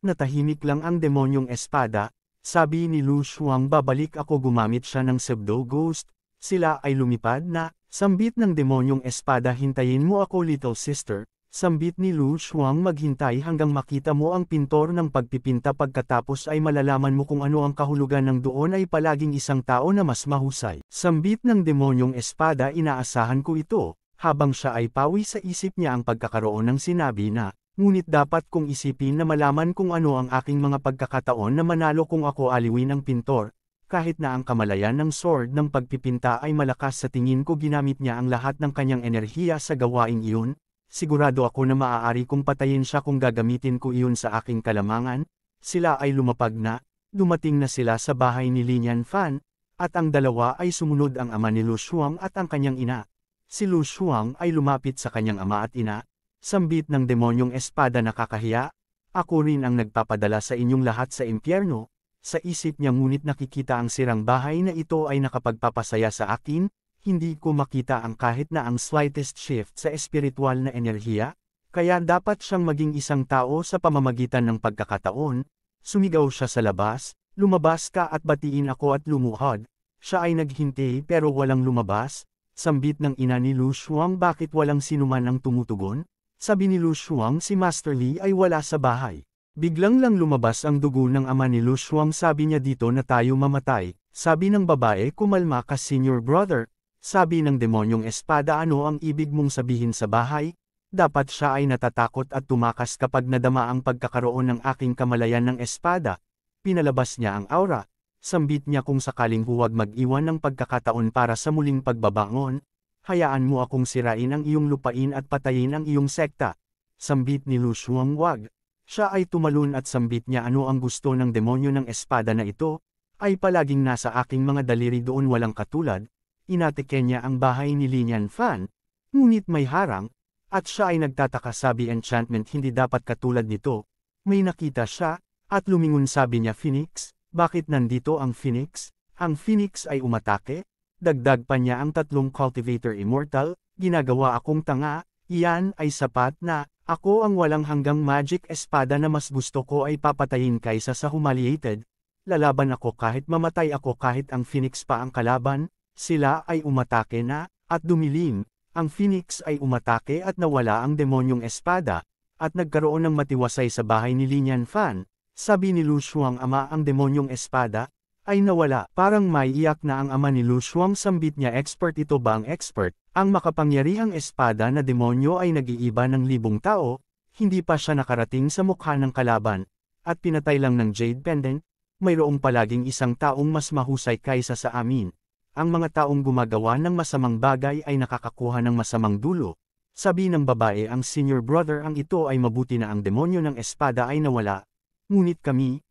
Natahimik lang ang demonyong espada, sabi ni Lu Shuang babalik ako gumamit siya ng pseudo ghost, sila ay lumipad na, sambit ng demonyong espada hintayin mo ako little sister, sambit ni Lu Shuang maghintay hanggang makita mo ang pintor ng pagpipinta pagkatapos ay malalaman mo kung ano ang kahulugan ng doon ay palaging isang tao na mas mahusay. Sambit ng demonyong espada inaasahan ko ito, habang siya ay pawi sa isip niya ang pagkakaroon ng sinabi na, Ngunit dapat kong isipin na malaman kung ano ang aking mga pagkakataon na manalo kung ako aliwin ang pintor, kahit na ang kamalayan ng sword ng pagpipinta ay malakas sa tingin ko ginamit niya ang lahat ng kanyang enerhiya sa gawaing iyon, sigurado ako na maaari kong patayin siya kung gagamitin ko iyon sa aking kalamangan, sila ay lumapag na, dumating na sila sa bahay ni Linian Fan, at ang dalawa ay sumunod ang ama ni Lu Shuang at ang kanyang ina. Si Lu Shuang ay lumapit sa kanyang ama at ina, Sambit ng demonyong espada nakakahiya, ako rin ang nagpapadala sa inyong lahat sa impyerno, sa isip niya ngunit nakikita ang sirang bahay na ito ay nakapagpapasaya sa akin, hindi ko makita ang kahit na ang slightest shift sa espiritual na enerhiya, kaya dapat siyang maging isang tao sa pamamagitan ng pagkakataon, sumigaw siya sa labas, lumabas ka at batiin ako at lumuhod, siya ay naghintay pero walang lumabas, sambit ng ina ni Lu Shuang bakit walang sinuman ang tumutugon, sabi ni Lu Shuang si Master Li ay wala sa bahay. Biglang lang lumabas ang dugo ng ama ni Lu Shuang. Sabi niya dito na tayo mamatay, sabi ng babae kumalma ka senior brother, sabi ng demonyong espada ano ang ibig mong sabihin sa bahay, dapat siya ay natatakot at tumakas kapag nadama ang pagkakaroon ng aking kamalayan ng espada, pinalabas niya ang aura, sambit niya kung sakaling huwag mag-iwan ng pagkakataon para sa muling pagbabangon, hayaan mo akong sirain ang iyong lupain at patayin ang iyong sekta, sambit ni Lu Shuang wag. Siya ay tumalon at sambit niya ano ang gusto ng demonyo ng espada na ito, ay palaging nasa aking mga daliri doon walang katulad, inatike niya ang bahay ni Linian Fan, ngunit may harang, at siya ay nagtataka sabi enchantment hindi dapat katulad nito, may nakita siya, at lumingon sabi niya Phoenix, bakit nandito ang Phoenix? Ang Phoenix ay umatake, dagdag pa niya ang tatlong cultivator immortal, ginagawa akong tanga, iyan ay sapat na, ako ang walang hanggang magic espada na mas gusto ko ay papatayin kaysa sa humiliated. Lalaban ako kahit mamatay ako kahit ang Phoenix pa ang kalaban, sila ay umatake na, at dumilim, ang Phoenix ay umatake at nawala ang demonyong espada, at nagkaroon ng matiwasay sa bahay ni Linian Fan, sabi ni Lu Shuang ama ang demonyong espada, ay nawala. Parang may iyak na ang ama ni Lu Shuang sambit niya expert ito ba ang expert, ang makapangyarihang espada na demonyo ay nag-iiba ng libong tao, hindi pa siya nakarating sa mukha ng kalaban, at pinatay lang ng Jade Pendant, mayroong palaging isang taong mas mahusay kaysa sa amin. Ang mga taong gumagawa ng masamang bagay ay nakakakuha ng masamang dulo. Sabi ng babae ang senior brother ang ito ay mabuti na ang demonyo ng espada ay nawala. Ngunit kami,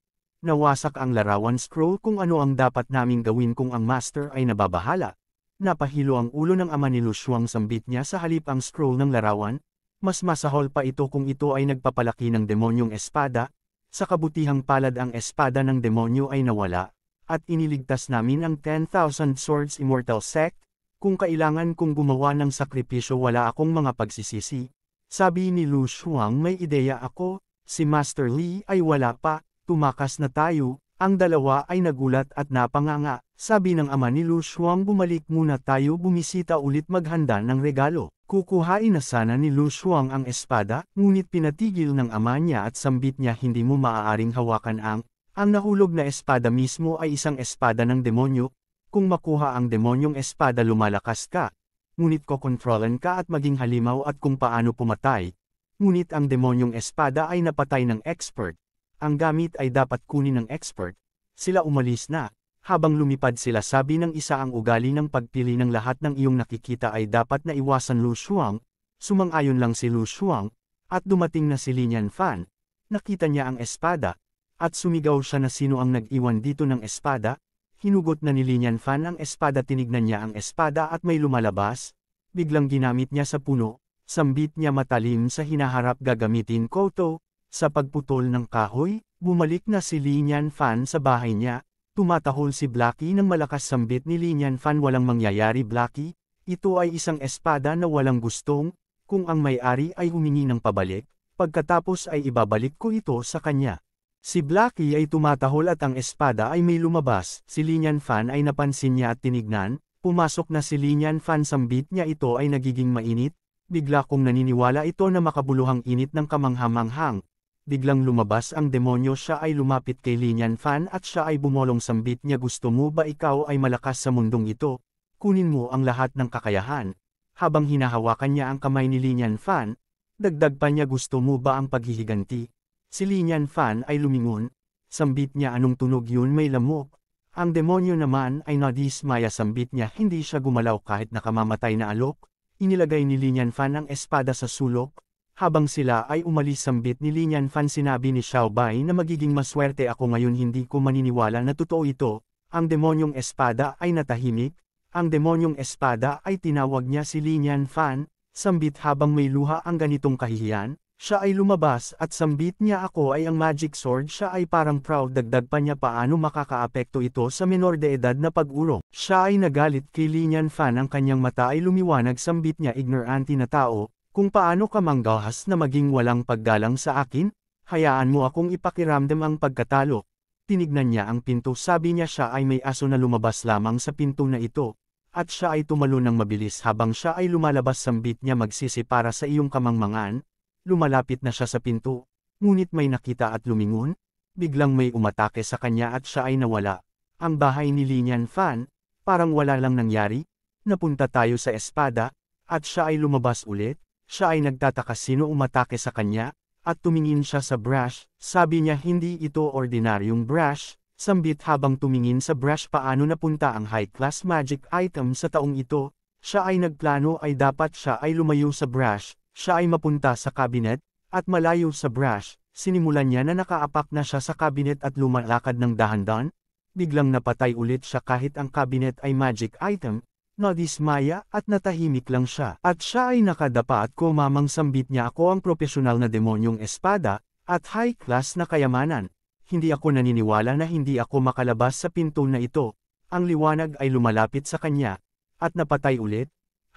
nawasak ang larawan scroll kung ano ang dapat naming gawin kung ang master ay nababahala. Napahilo ang ulo ng ama ni Lushuang sambit niya sa halip ang scroll ng larawan, mas masahol pa ito kung ito ay nagpapalaki ng demonyong espada, sa kabutihang palad ang espada ng demonyo ay nawala, at iniligtas namin ang 10,000 Swords Immortal Sect, kung kailangan kong gumawa ng sakripisyo wala akong mga pagsisisi. Sabi ni Lu Shuang may ideya ako, si Master Li ay wala pa, tumakas na tayo, ang dalawa ay nagulat at napanganga, sabi ng ama ni Lu Shuang bumalik muna tayo. Bumisita ulit maghanda ng regalo. Kukuhain na sana ni Lu Shuang ang espada, ngunit pinatigil ng ama niya at sambit niya hindi mo maaaring hawakan ang, ang nahulog na espada mismo ay isang espada ng demonyo, kung makuha ang demonyong espada lumalakas ka, ngunit kokontrolan ka at maging halimaw at kung paano pumatay. Ngunit ang demonyong espada ay napatay ng expert, ang gamit ay dapat kunin ng expert, sila umalis na, habang lumipad sila sabi ng isa ang ugali ng pagpili ng lahat ng iyong nakikita ay dapat na iwasan Lu Shuang, sumang-ayon lang si Lu Shuang, at dumating na si Linian Fan, nakita niya ang espada, at sumigaw siya na sino ang nag-iwan dito ng espada, hinugot na ni Linian Fan ang espada tinignan niya ang espada at may lumalabas, biglang ginamit niya sa puno, sambit niya matalim sa hinaharap gagamitin koto, sa pagputol ng kahoy, bumalik na si Linian Fan sa bahay niya, tumatahol si Blacky ng malakas sambit ni Linian Fan walang mangyayari Blacky, ito ay isang espada na walang gustong, kung ang may-ari ay humingi ng pabalik, pagkatapos ay ibabalik ko ito sa kanya. Si Blacky ay tumatahol at ang espada ay may lumabas, si Linian Fan ay napansin niya at tinignan, pumasok na si Linian Fan sambit niya ito ay nagiging mainit, bigla kong naniniwala ito na makabuluhang init ng kamanghamanghang, biglang lumabas ang demonyo siya ay lumapit kay Linian Fan at siya ay bumolong sambit niya gusto mo ba ikaw ay malakas sa mundong ito, kunin mo ang lahat ng kakayahan. Habang hinahawakan niya ang kamay ni Linian Fan, dagdag pa niya gusto mo ba ang paghihiganti. Si Linian Fan ay lumingon, sambit niya anong tunog yun may lamok. Ang demonyo naman ay nadismaya sambit niya hindi siya gumalaw kahit nakamamatay na alok. Inilagay ni Linian Fan ang espada sa sulok, habang sila ay umalis sambit ni Linian Fan sinabi ni Xiao Bai na magiging maswerte ako ngayon hindi ko maniniwala na totoo ito, ang demonyong espada ay natahimik, ang demonyong espada ay tinawag niya si Linian Fan, sambit habang may luha ang ganitong kahihiyan, Siya ay lumabas at sambit niya ako ay ang magic sword. Siya ay parang proud dagdag pa niya paano makakaapekto ito sa menor de edad na pag-urong. Siya ay nagalit kay Linian Fan ang kanyang mata ay lumiwanag sambit niya ignorante na tao, kung paano ka manggahas na maging walang paggalang sa akin, hayaan mo akong ipakiramdam ang pagkatalo. Tinignan niya ang pinto. Sabi niya siya ay may aso na lumabas lamang sa pinto na ito, at siya ay tumalo ng mabilis. Habang siya ay lumalabas sambit niya magsisi para sa iyong kamangmangan, lumalapit na siya sa pinto, ngunit may nakita at lumingon, biglang may umatake sa kanya at siya ay nawala. Ang bahay ni Linian Fan, parang wala lang nangyari, napunta tayo sa espada, at siya ay lumabas ulit, siya ay nagtataka sino umatake sa kanya, at tumingin siya sa brush, sabi niya hindi ito ordinaryong brush, sambit habang tumingin sa brush paano napunta ang high-class magic item sa taong ito, siya ay nagplano ay dapat siya ay lumayo sa brush, siya ay mapunta sa cabinet, at malayo sa brush, sinimulan niya na nakaapak na siya sa cabinet at lumalakad ng dahan-dahan, biglang napatay ulit siya kahit ang cabinet ay magic item, nadismaya at natahimik lang siya. At siya ay nakadapa at kumamang sambit niya ako ang profesional na demonyong espada, at high class na kayamanan. Hindi ako naniniwala na hindi ako makalabas sa pinto na ito. Ang liwanag ay lumalapit sa kanya, at napatay ulit,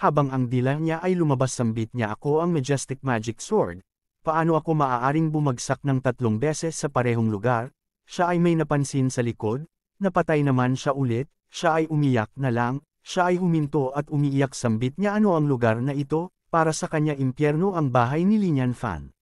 habang ang dila niya ay lumabas sambit niya ako ang majestic magic sword. Paano ako maaaring bumagsak ng tatlong beses sa parehong lugar? Siya ay may napansin sa likod, napatay naman siya ulit, siya ay umiyak na lang, siya ay huminto at umiiyak sambit niya? Ano ang lugar na ito, para sa kanya impyerno ang bahay ni Linyan Fan.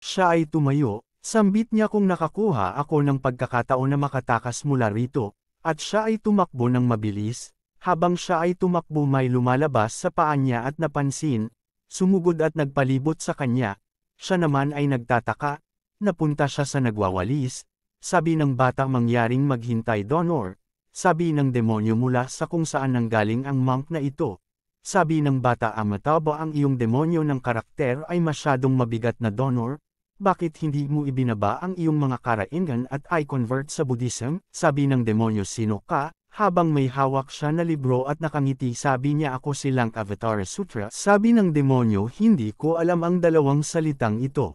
Siya ay tumayo, sambit niya kung nakakuha ako ng pagkakataon na makatakas mula rito, at siya ay tumakbo ng mabilis, habang siya ay tumakbo may lumalabas sa paa niya at napansin, sumugod at nagpalibot sa kanya, siya naman ay nagtataka, napunta siya sa nagwawalis, sabi ng bata mangyaring maghintay donor, sabi ng demonyo mula sa kung saan nanggaling ang monk na ito. Sabi ng bata amataba ang iyong demonyo ng karakter ay masyadong mabigat na donor, bakit hindi mo ibinaba ang iyong mga karaingan at ay convert sa Buddhism? Sabi ng demonyo sino ka, habang may hawak siya na libro at nakangiti sabi niya ako silang Avatar Sutra. Sabi ng demonyo hindi ko alam ang dalawang salitang ito.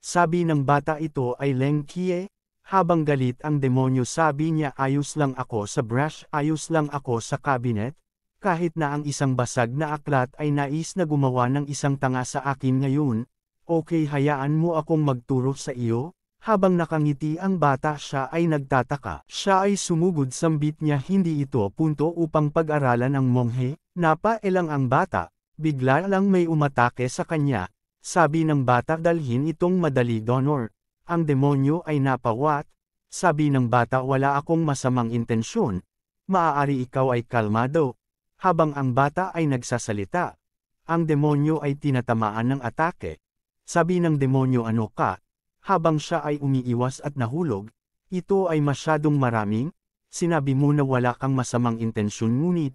Sabi ng bata ito ay Leng Kie. Habang galit ang demonyo sabi niya ayos lang ako sa brush ayos lang ako sa cabinet. Kahit na ang isang basag na aklat ay nais na gumawa ng isang tanga sa akin ngayon. Okay hayaan mo akong magturo sa iyo? Habang nakangiti ang bata siya ay nagtataka. Siya ay sumugod sambit niya hindi ito punto upang pag-aralan ang monghe, napailang ang bata, bigla lang may umatake sa kanya. Sabi ng bata dalhin itong madali donor. Ang demonyo ay napawat. Sabi ng bata wala akong masamang intensyon. Maaari ikaw ay kalmado. Habang ang bata ay nagsasalita. Ang demonyo ay tinatamaan ng atake. Sabi ng demonyo ano ka, habang siya ay umiiwas at nahulog, ito ay masyadong maraming, sinabi mo na wala kang masamang intensyon ngunit,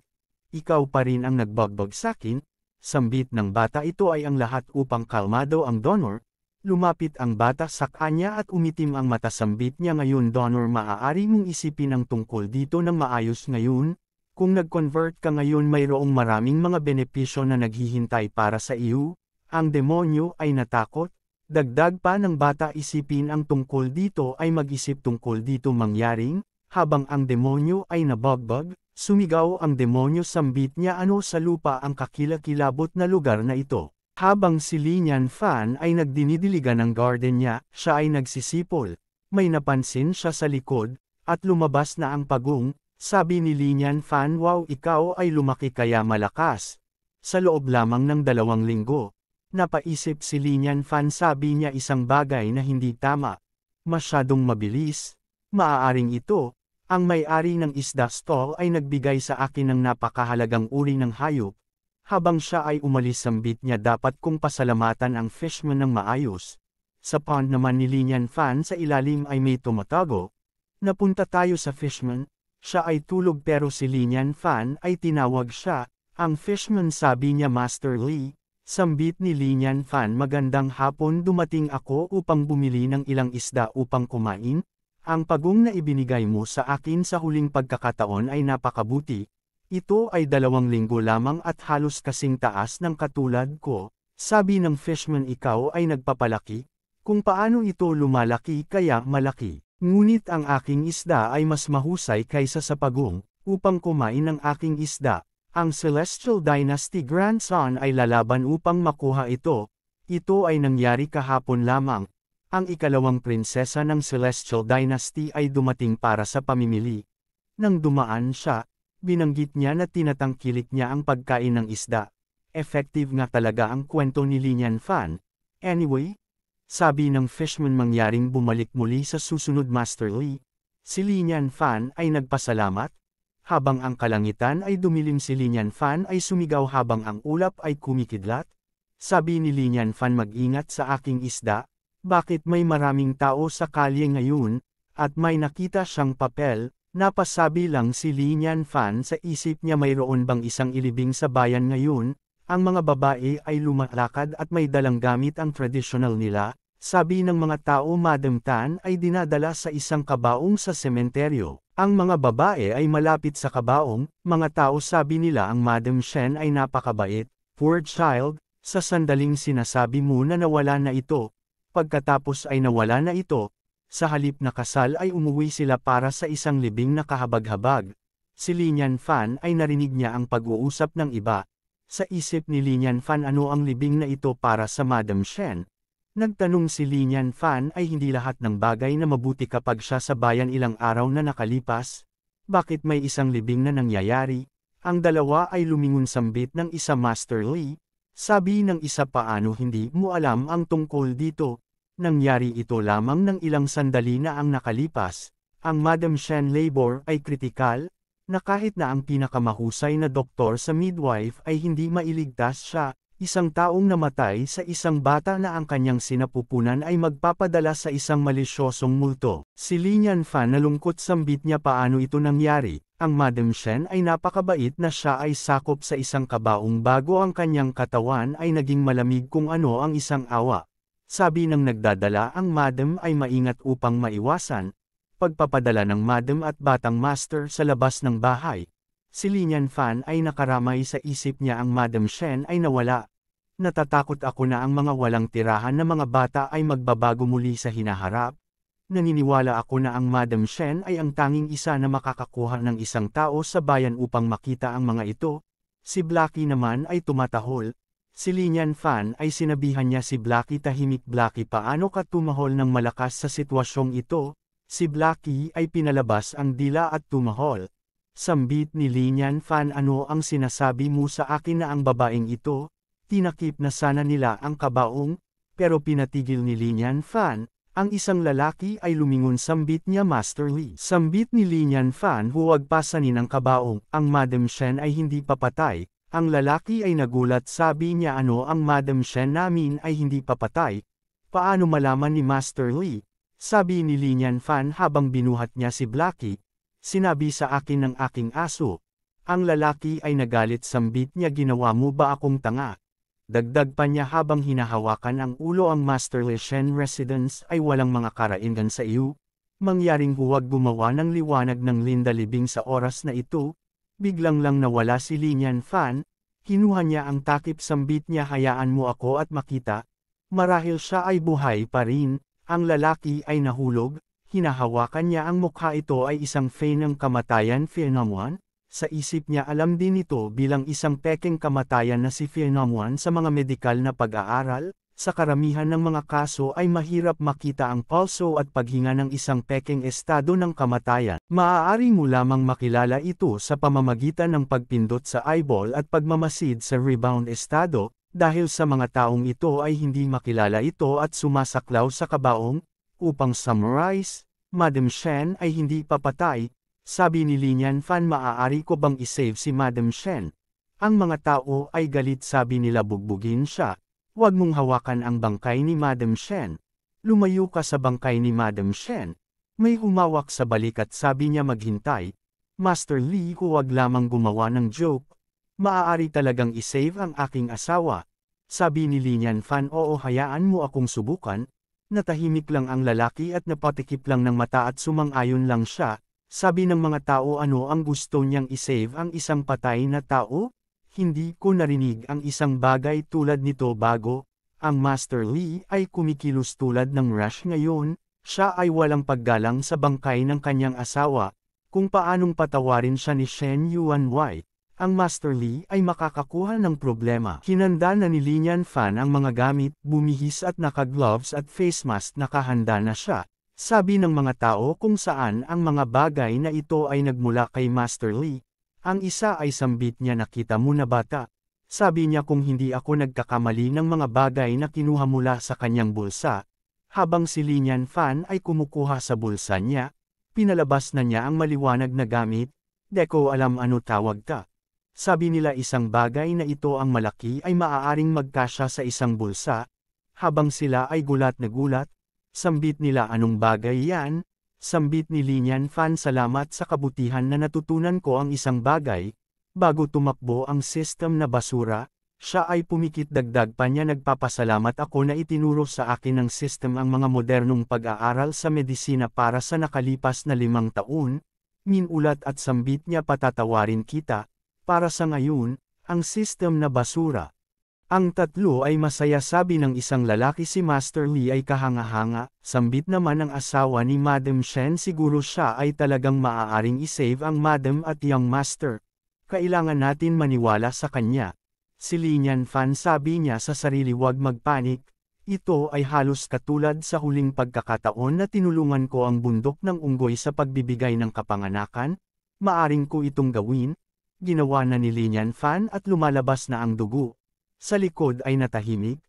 ikaw pa rin ang nagbagbag sakin, sambit ng bata ito ay ang lahat upang kalmado ang donor, lumapit ang bata sa kanya at umitim ang mata sambit niya ngayon donor maaari mong isipin ang tungkol dito ng maayos ngayon, kung nag-convert ka ngayon mayroong maraming mga benepisyo na naghihintay para sa iyo, ang demonyo ay natakot, Dagdag pa ng bata isipin ang tungkol dito ay mag-isip tungkol dito mangyaring, habang ang demonyo ay nabagbag, sumigaw ang demonyo sambit niya ano sa lupa ang kakilakilabot na lugar na ito. Habang si Linyan Fan ay nagdinidiligan ng garden niya, siya ay nagsisipol. May napansin siya sa likod, at lumabas na ang pagong, sabi ni Linyan Fan wow ikaw ay lumaki kaya malakas. Sa loob lamang ng dalawang linggo, Napaisip si Linyan Fan sabi niya isang bagay na hindi tama. Masyadong mabilis. Maaaring ito, ang may-ari ng isda stall ay nagbigay sa akin ng napakahalagang uri ng hayop. Habang siya ay umalis sambit niya dapat kong pasalamatan ang fishman ng maayos. Sa pond naman ni Linyan Fan sa ilalim ay may tumatago. Napunta tayo sa fishman, siya ay tulog pero si Linyan Fan ay tinawag siya. Ang fishman sabi niya Master Lee, Sambit ni Linyan Fan magandang hapon dumating ako upang bumili ng ilang isda upang kumain. Ang pagong na ibinigay mo sa akin sa huling pagkakataon ay napakabuti. Ito ay dalawang linggo lamang at halos kasing taas ng katulad ko. Sabi ng fishman ikaw ay nagpapalaki, kung paano ito lumalaki kaya malaki. Ngunit ang aking isda ay mas mahusay kaysa sa pagong, upang kumain ng aking isda. Ang Celestial Dynasty grandson ay lalaban upang makuha ito. Ito ay nangyari kahapon lamang. Ang ikalawang prinsesa ng Celestial Dynasty ay dumating para sa pamimili. Nang dumaan siya, binanggit niya na tinatangkilik niya ang pagkain ng isda. Effective nga talaga ang kwento ni Linian Fan. Anyway, sabi ng fishman mangyaring bumalik muli sa susunod Master Lee. Si Linian Fan ay nagpasalamat. Habang ang kalangitan ay dumilim si Linian Fan ay sumigaw habang ang ulap ay kumikidlat. Sabi ni Linian Fan mag-ingat sa aking isda, bakit may maraming tao sa kalye ngayon, at may nakita siyang papel, napasabi lang si Linian Fan sa isip niya mayroon bang isang ilibing sa bayan ngayon, ang mga babae ay lumalakad at may dalang gamit ang traditional nila, sabi ng mga tao Madam Tan ay dinadala sa isang kabaong sa sementeryo. Ang mga babae ay malapit sa kabaong, mga tao sabi nila ang Madam Shen ay napakabait, poor child, sa sandaling sinasabi mo na nawala na ito. Pagkatapos ay nawala na ito, sa halip na kasal ay umuwi sila para sa isang libing na kahabag-habag. Si Linian Fan ay narinig niya ang pag-uusap ng iba, sa isip ni Linian Fan ano ang libing na ito para sa Madam Shen. Nagtanong si Linian Fan ay hindi lahat ng bagay na mabuti kapag siya sa bayan ilang araw na nakalipas. Bakit may isang libing na nangyayari? Ang dalawa ay lumingon sambit ng isa Master Lee. Sabi ng isa paano hindi mo alam ang tungkol dito. Nangyari ito lamang ng ilang sandali na ang nakalipas. Ang Madam Shen labor ay kritikal, na kahit na ang pinakamahusay na doktor sa midwife ay hindi mailigtas siya, isang taong namatay sa isang bata na ang kanyang sinapupunan ay magpapadala sa isang malisyosong multo. Si Linian Fan nalungkot sambit niya paano ito nangyari, ang Madam Shen ay napakabait na siya ay sakop sa isang kabaong bago ang kanyang katawan ay naging malamig kung ano ang isang awa. Sabi ng nagdadala ang madam ay maingat upang maiwasan, pagpapadala ng madam at batang master sa labas ng bahay. Si Linian Fan ay nakaramay sa isip niya ang Madam Shen ay nawala. Natatakot ako na ang mga walang tirahan na mga bata ay magbabago muli sa hinaharap. Naniniwala ako na ang Madam Shen ay ang tanging isa na makakakuha ng isang tao sa bayan upang makita ang mga ito. Si Blackie naman ay tumatahol. Si Linian Fan ay sinabihan niya si Blackie tahimik Blackie paano ka tumahol ng malakas sa sitwasyong ito, Si Blackie ay pinalabas ang dila at tumahol. Sambit ni Linian Fan ano ang sinasabi mo sa akin na ang babaeng ito, tinakip na sana nila ang kabaong, pero pinatigil ni Linian Fan, ang isang lalaki ay lumingon sambit niya Master Lee. Sambit ni Linian Fan huwag pasanin ang kabaong, ang Madam Shen ay hindi papatay, ang lalaki ay nagulat. Sabi niya ano ang Madam Shen namin ay hindi papatay. Paano malaman ni Master Lee, sabi ni Linian Fan habang binuhat niya si Blackie, sinabi sa akin ng aking aso. Ang lalaki ay nagalit sambit niya ginawa mo ba akong tanga? Dagdag pa niya habang hinahawakan ang ulo ang Master Leshen residence ay walang mga karaingan sa iyo. Mangyaring huwag gumawa ng liwanag ng Linda Libing sa oras na ito. Biglang lang nawala si Linian Fan, kinuha niya ang takip sambit niya hayaan mo ako at makita. Marahil siya ay buhay pa rin, ang lalaki ay nahulog, hinahawakan niya ang mukha ito ay isang fey ng kamatayan phenomenon, sa isip niya alam din ito bilang isang peking kamatayan na si phenomenon sa mga medikal na pag-aaral, sa karamihan ng mga kaso ay mahirap makita ang pulso at paghinga ng isang peking estado ng kamatayan. Maaari mo lamang makilala ito sa pamamagitan ng pagpindot sa eyeball at pagmamasid sa rebound estado, dahil sa mga taong ito ay hindi makilala ito at sumasaklaw sa kabaong, upang summarize, Madam Shen ay hindi papatay, sabi ni Linian Fan maaari ko bang isave si Madam Shen? Ang mga tao ay galit sabi nila bugbugin siya, huwag mong hawakan ang bangkay ni Madam Shen. Lumayo ka sa bangkay ni Madam Shen. May humawak sa balikat sabi niya maghintay, Master Lee huwag lamang gumawa ng joke, Maaari talagang isave ang aking asawa. Sabi ni Linian Fan oo hayaan mo akong subukan. Natahimik lang ang lalaki at napatikip lang ng mata at sumang-ayon lang siya. Sabi ng mga tao ano ang gusto niyang isave ang isang patay na tao? Hindi ko narinig ang isang bagay tulad nito bago, ang Master Lee ay kumikilos tulad ng Rush ngayon, siya ay walang paggalang sa bangkay ng kanyang asawa, kung paanong patawarin siya ni Shen Yuan White. Ang Master Lee ay makakakuha ng problema. Hinanda na ni Linian Fan ang mga gamit, bumihis at naka-gloves at face mask nakahanda na siya. Sabi ng mga tao kung saan ang mga bagay na ito ay nagmula kay Master Lee, ang isa ay sambit niya nakita mo na bata. Sabi niya kung hindi ako nagkakamali ng mga bagay na kinuha mula sa kanyang bulsa. Habang si Linian Fan ay kumukuha sa bulsa niya, pinalabas na niya ang maliwanag na gamit, Deko alam ano tawag ta. Sabi nila isang bagay na ito ang malaki ay maaaring magkasya sa isang bulsa. Habang sila ay gulat na gulat, sambit nila anong bagay yan, Sambit ni Linian Fan salamat sa kabutihan na natutunan ko ang isang bagay, bago tumakbo ang system na basura, siya ay pumikit dagdag pa niya nagpapasalamat ako na itinuro sa akin ng system ang mga modernong pag-aaral sa medisina para sa nakalipas na limang taon, minulat at sambit niya patatawarin kita, para sa ngayon, ang system na basura, ang tatlo ay masaya sabi ng isang lalaki si Master Lee ay kahanga-hanga, sambit naman ang asawa ni Madam Shen siguro siya ay talagang maaaring isave ang Madam at Young Master. Kailangan natin maniwala sa kanya. Si Linian Fan sabi niya sa sarili wag magpanik, ito ay halos katulad sa huling pagkakataon na tinulungan ko ang bundok ng unggoy sa pagbibigay ng kapanganakan, maaring ko itong gawin, ginawa na ni Linian Fan at lumalabas na ang dugo. Sa likod ay natahimik.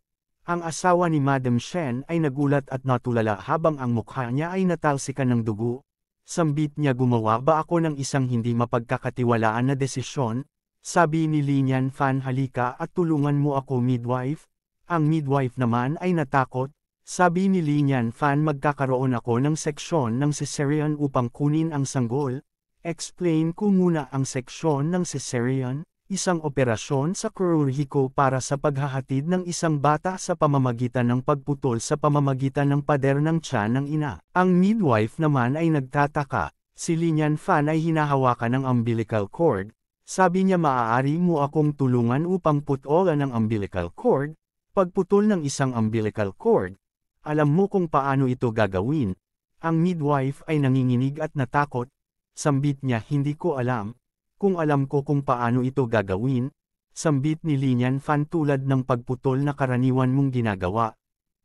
Ang asawa ni Madam Shen ay nagulat at natulala habang ang mukha niya ay natalsikan ng dugo. Sambit niya gumawa ba ako ng isang hindi mapagkakatiwalaan na desisyon? Sabi ni Linian Fan halika at tulungan mo ako midwife. Ang midwife naman ay natakot. Sabi ni Linian Fan magkakaroon ako ng seksyon ng cesarean upang kunin ang sanggol. Explain ko muna ang seksyon ng cesarean isang operasyon sa kirurhiko para sa paghahatid ng isang bata sa pamamagitan ng pagputol sa pamamagitan ng pader ng tiyan ng ina. Ang midwife naman ay nagtataka, si Linian Fan ay hinahawakan ng umbilical cord, sabi niya maaari mo akong tulungan upang putolan ng umbilical cord, pagputol ng isang umbilical cord. Alam mo kung paano ito gagawin. Ang midwife ay nanginginig at natakot, sambit niya hindi ko alam, kung alam ko kung paano ito gagawin, sambit ni Linian Fan tulad ng pagputol na karaniwan mong ginagawa.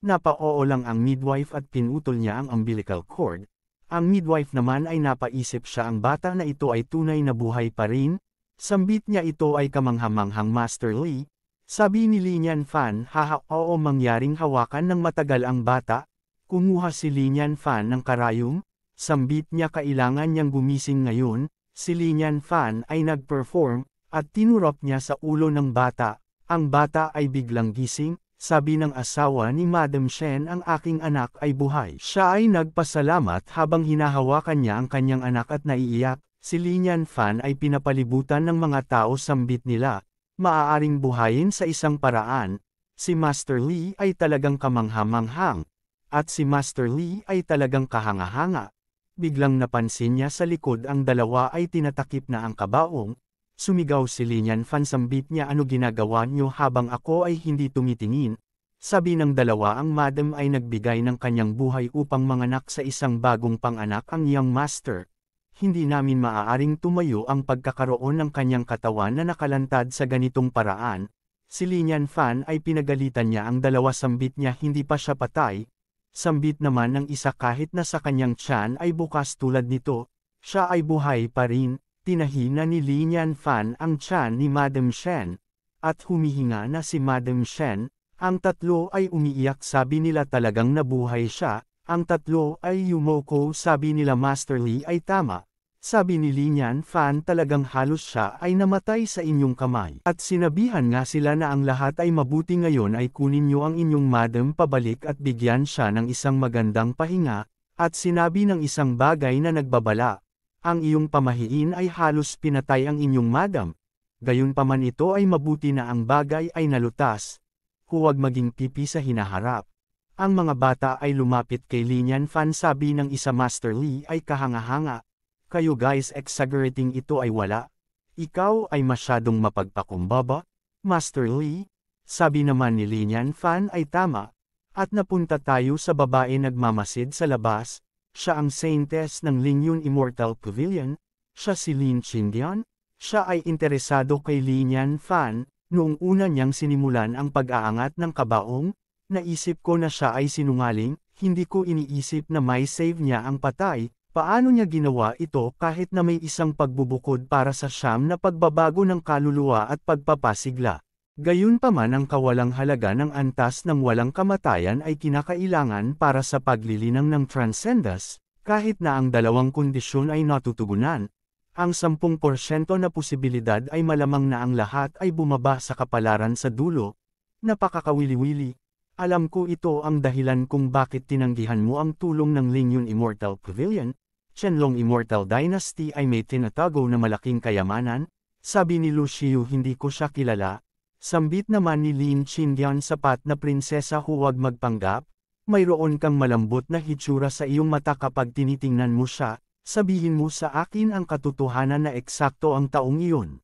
Napaoo lang ang midwife at pinutol niya ang umbilical cord. Ang midwife naman ay napaisip siya ang bata na ito ay tunay na buhay pa rin. Sambit niya ito ay kamanghamanghang Master Lee. Sabi ni Linian Fan haha oo mangyaring hawakan ng matagal ang bata. Kumuha si Linian Fan ng karayom. Sambit niya kailangan niyang gumising ngayon, Si Linian Fan ay nag-perform, at tinurok niya sa ulo ng bata. Ang bata ay biglang gising, sabi ng asawa ni Madam Shen ang aking anak ay buhay. Siya ay nagpasalamat habang hinahawakan niya ang kanyang anak at naiiyak. Si Linian Fan ay pinapalibutan ng mga tao sambit nila. Maaaring buhayin sa isang paraan. Si Master Lee ay talagang kamanghamanghang. At si Master Lee ay talagang kahanga-hanga. Biglang napansin niya sa likod ang dalawa ay tinatakip na ang kabaong. Sumigaw si Linian fansambit niya ano ginagawa niyo habang ako ay hindi tumitingin. Sabi ng dalawa ang madam ay nagbigay ng kanyang buhay upang manganak sa isang bagong panganak ang young master. Hindi namin maaaring tumayo ang pagkakaroon ng kanyang katawan na nakalantad sa ganitong paraan. Si Linian Fan ay pinagalitan niya ang dalawa sambit niya hindi pa siya patay, Sambit naman ng isa kahit na sa kanyang tiyan ay bukas tulad nito, siya ay buhay pa rin, tinahina ni Linian Fan ang tiyan ni Madam Shen, at humihinga na si Madam Shen, ang tatlo ay umiiyak sabi nila talagang nabuhay siya, ang tatlo ay yumoko sabi nila Master Lee ay tama, sabi ni Linian Fan talagang halos siya ay namatay sa inyong kamay. At sinabihan nga sila na ang lahat ay mabuti ngayon ay kunin niyo ang inyong madam pabalik at bigyan siya ng isang magandang pahinga, at sinabi ng isang bagay na nagbabala. Ang iyong pamahiin ay halos pinatay ang inyong madam. Gayunpaman ito ay mabuti na ang bagay ay nalutas. Huwag maging pipi sa hinaharap. Ang mga bata ay lumapit kay Linian Fan sabi ng isa Master Lee ay kahanga-hanga, kayo guys exaggerating ito ay wala. Ikaw ay masyadong mapagpakumbaba, Master Lee. Sabi naman ni Lin Fan ay tama. At napunta tayo sa babae nagmamasid sa labas, siya ang saintess ng Lingyun Immortal Pavilion, siya si Lin Chindian, siya ay interesado kay Lin Fan, noong una niyang sinimulan ang pag-aangat ng kabaong, naisip ko na siya ay sinungaling, hindi ko iniisip na may save niya ang patay, Paano niya ginawa ito kahit na may isang pagbubukod para sa siyam na pagbabago ng kaluluwa at pagpapasigla? Gayunpaman ang kawalang halaga ng antas ng walang kamatayan ay kinakailangan para sa paglilinang ng transcendence, kahit na ang dalawang kondisyon ay natutugunan. Ang 10% na posibilidad ay malamang na ang lahat ay bumaba sa kapalaran sa dulo. Napakakawili-wili. Alam ko ito ang dahilan kung bakit tinanggihan mo ang tulong ng Lingyun Immortal Pavilion, Qianlong Immortal Dynasty ay may tinatago na malaking kayamanan, sabi ni Lu Xiu hindi ko siya kilala. Sambit naman ni Lin Qingyan sapat na prinsesa huwag magpanggap, mayroon kang malambot na hitsura sa iyong mata kapag tinitingnan mo siya, sabihin mo sa akin ang katotohanan na eksakto ang taong iyon.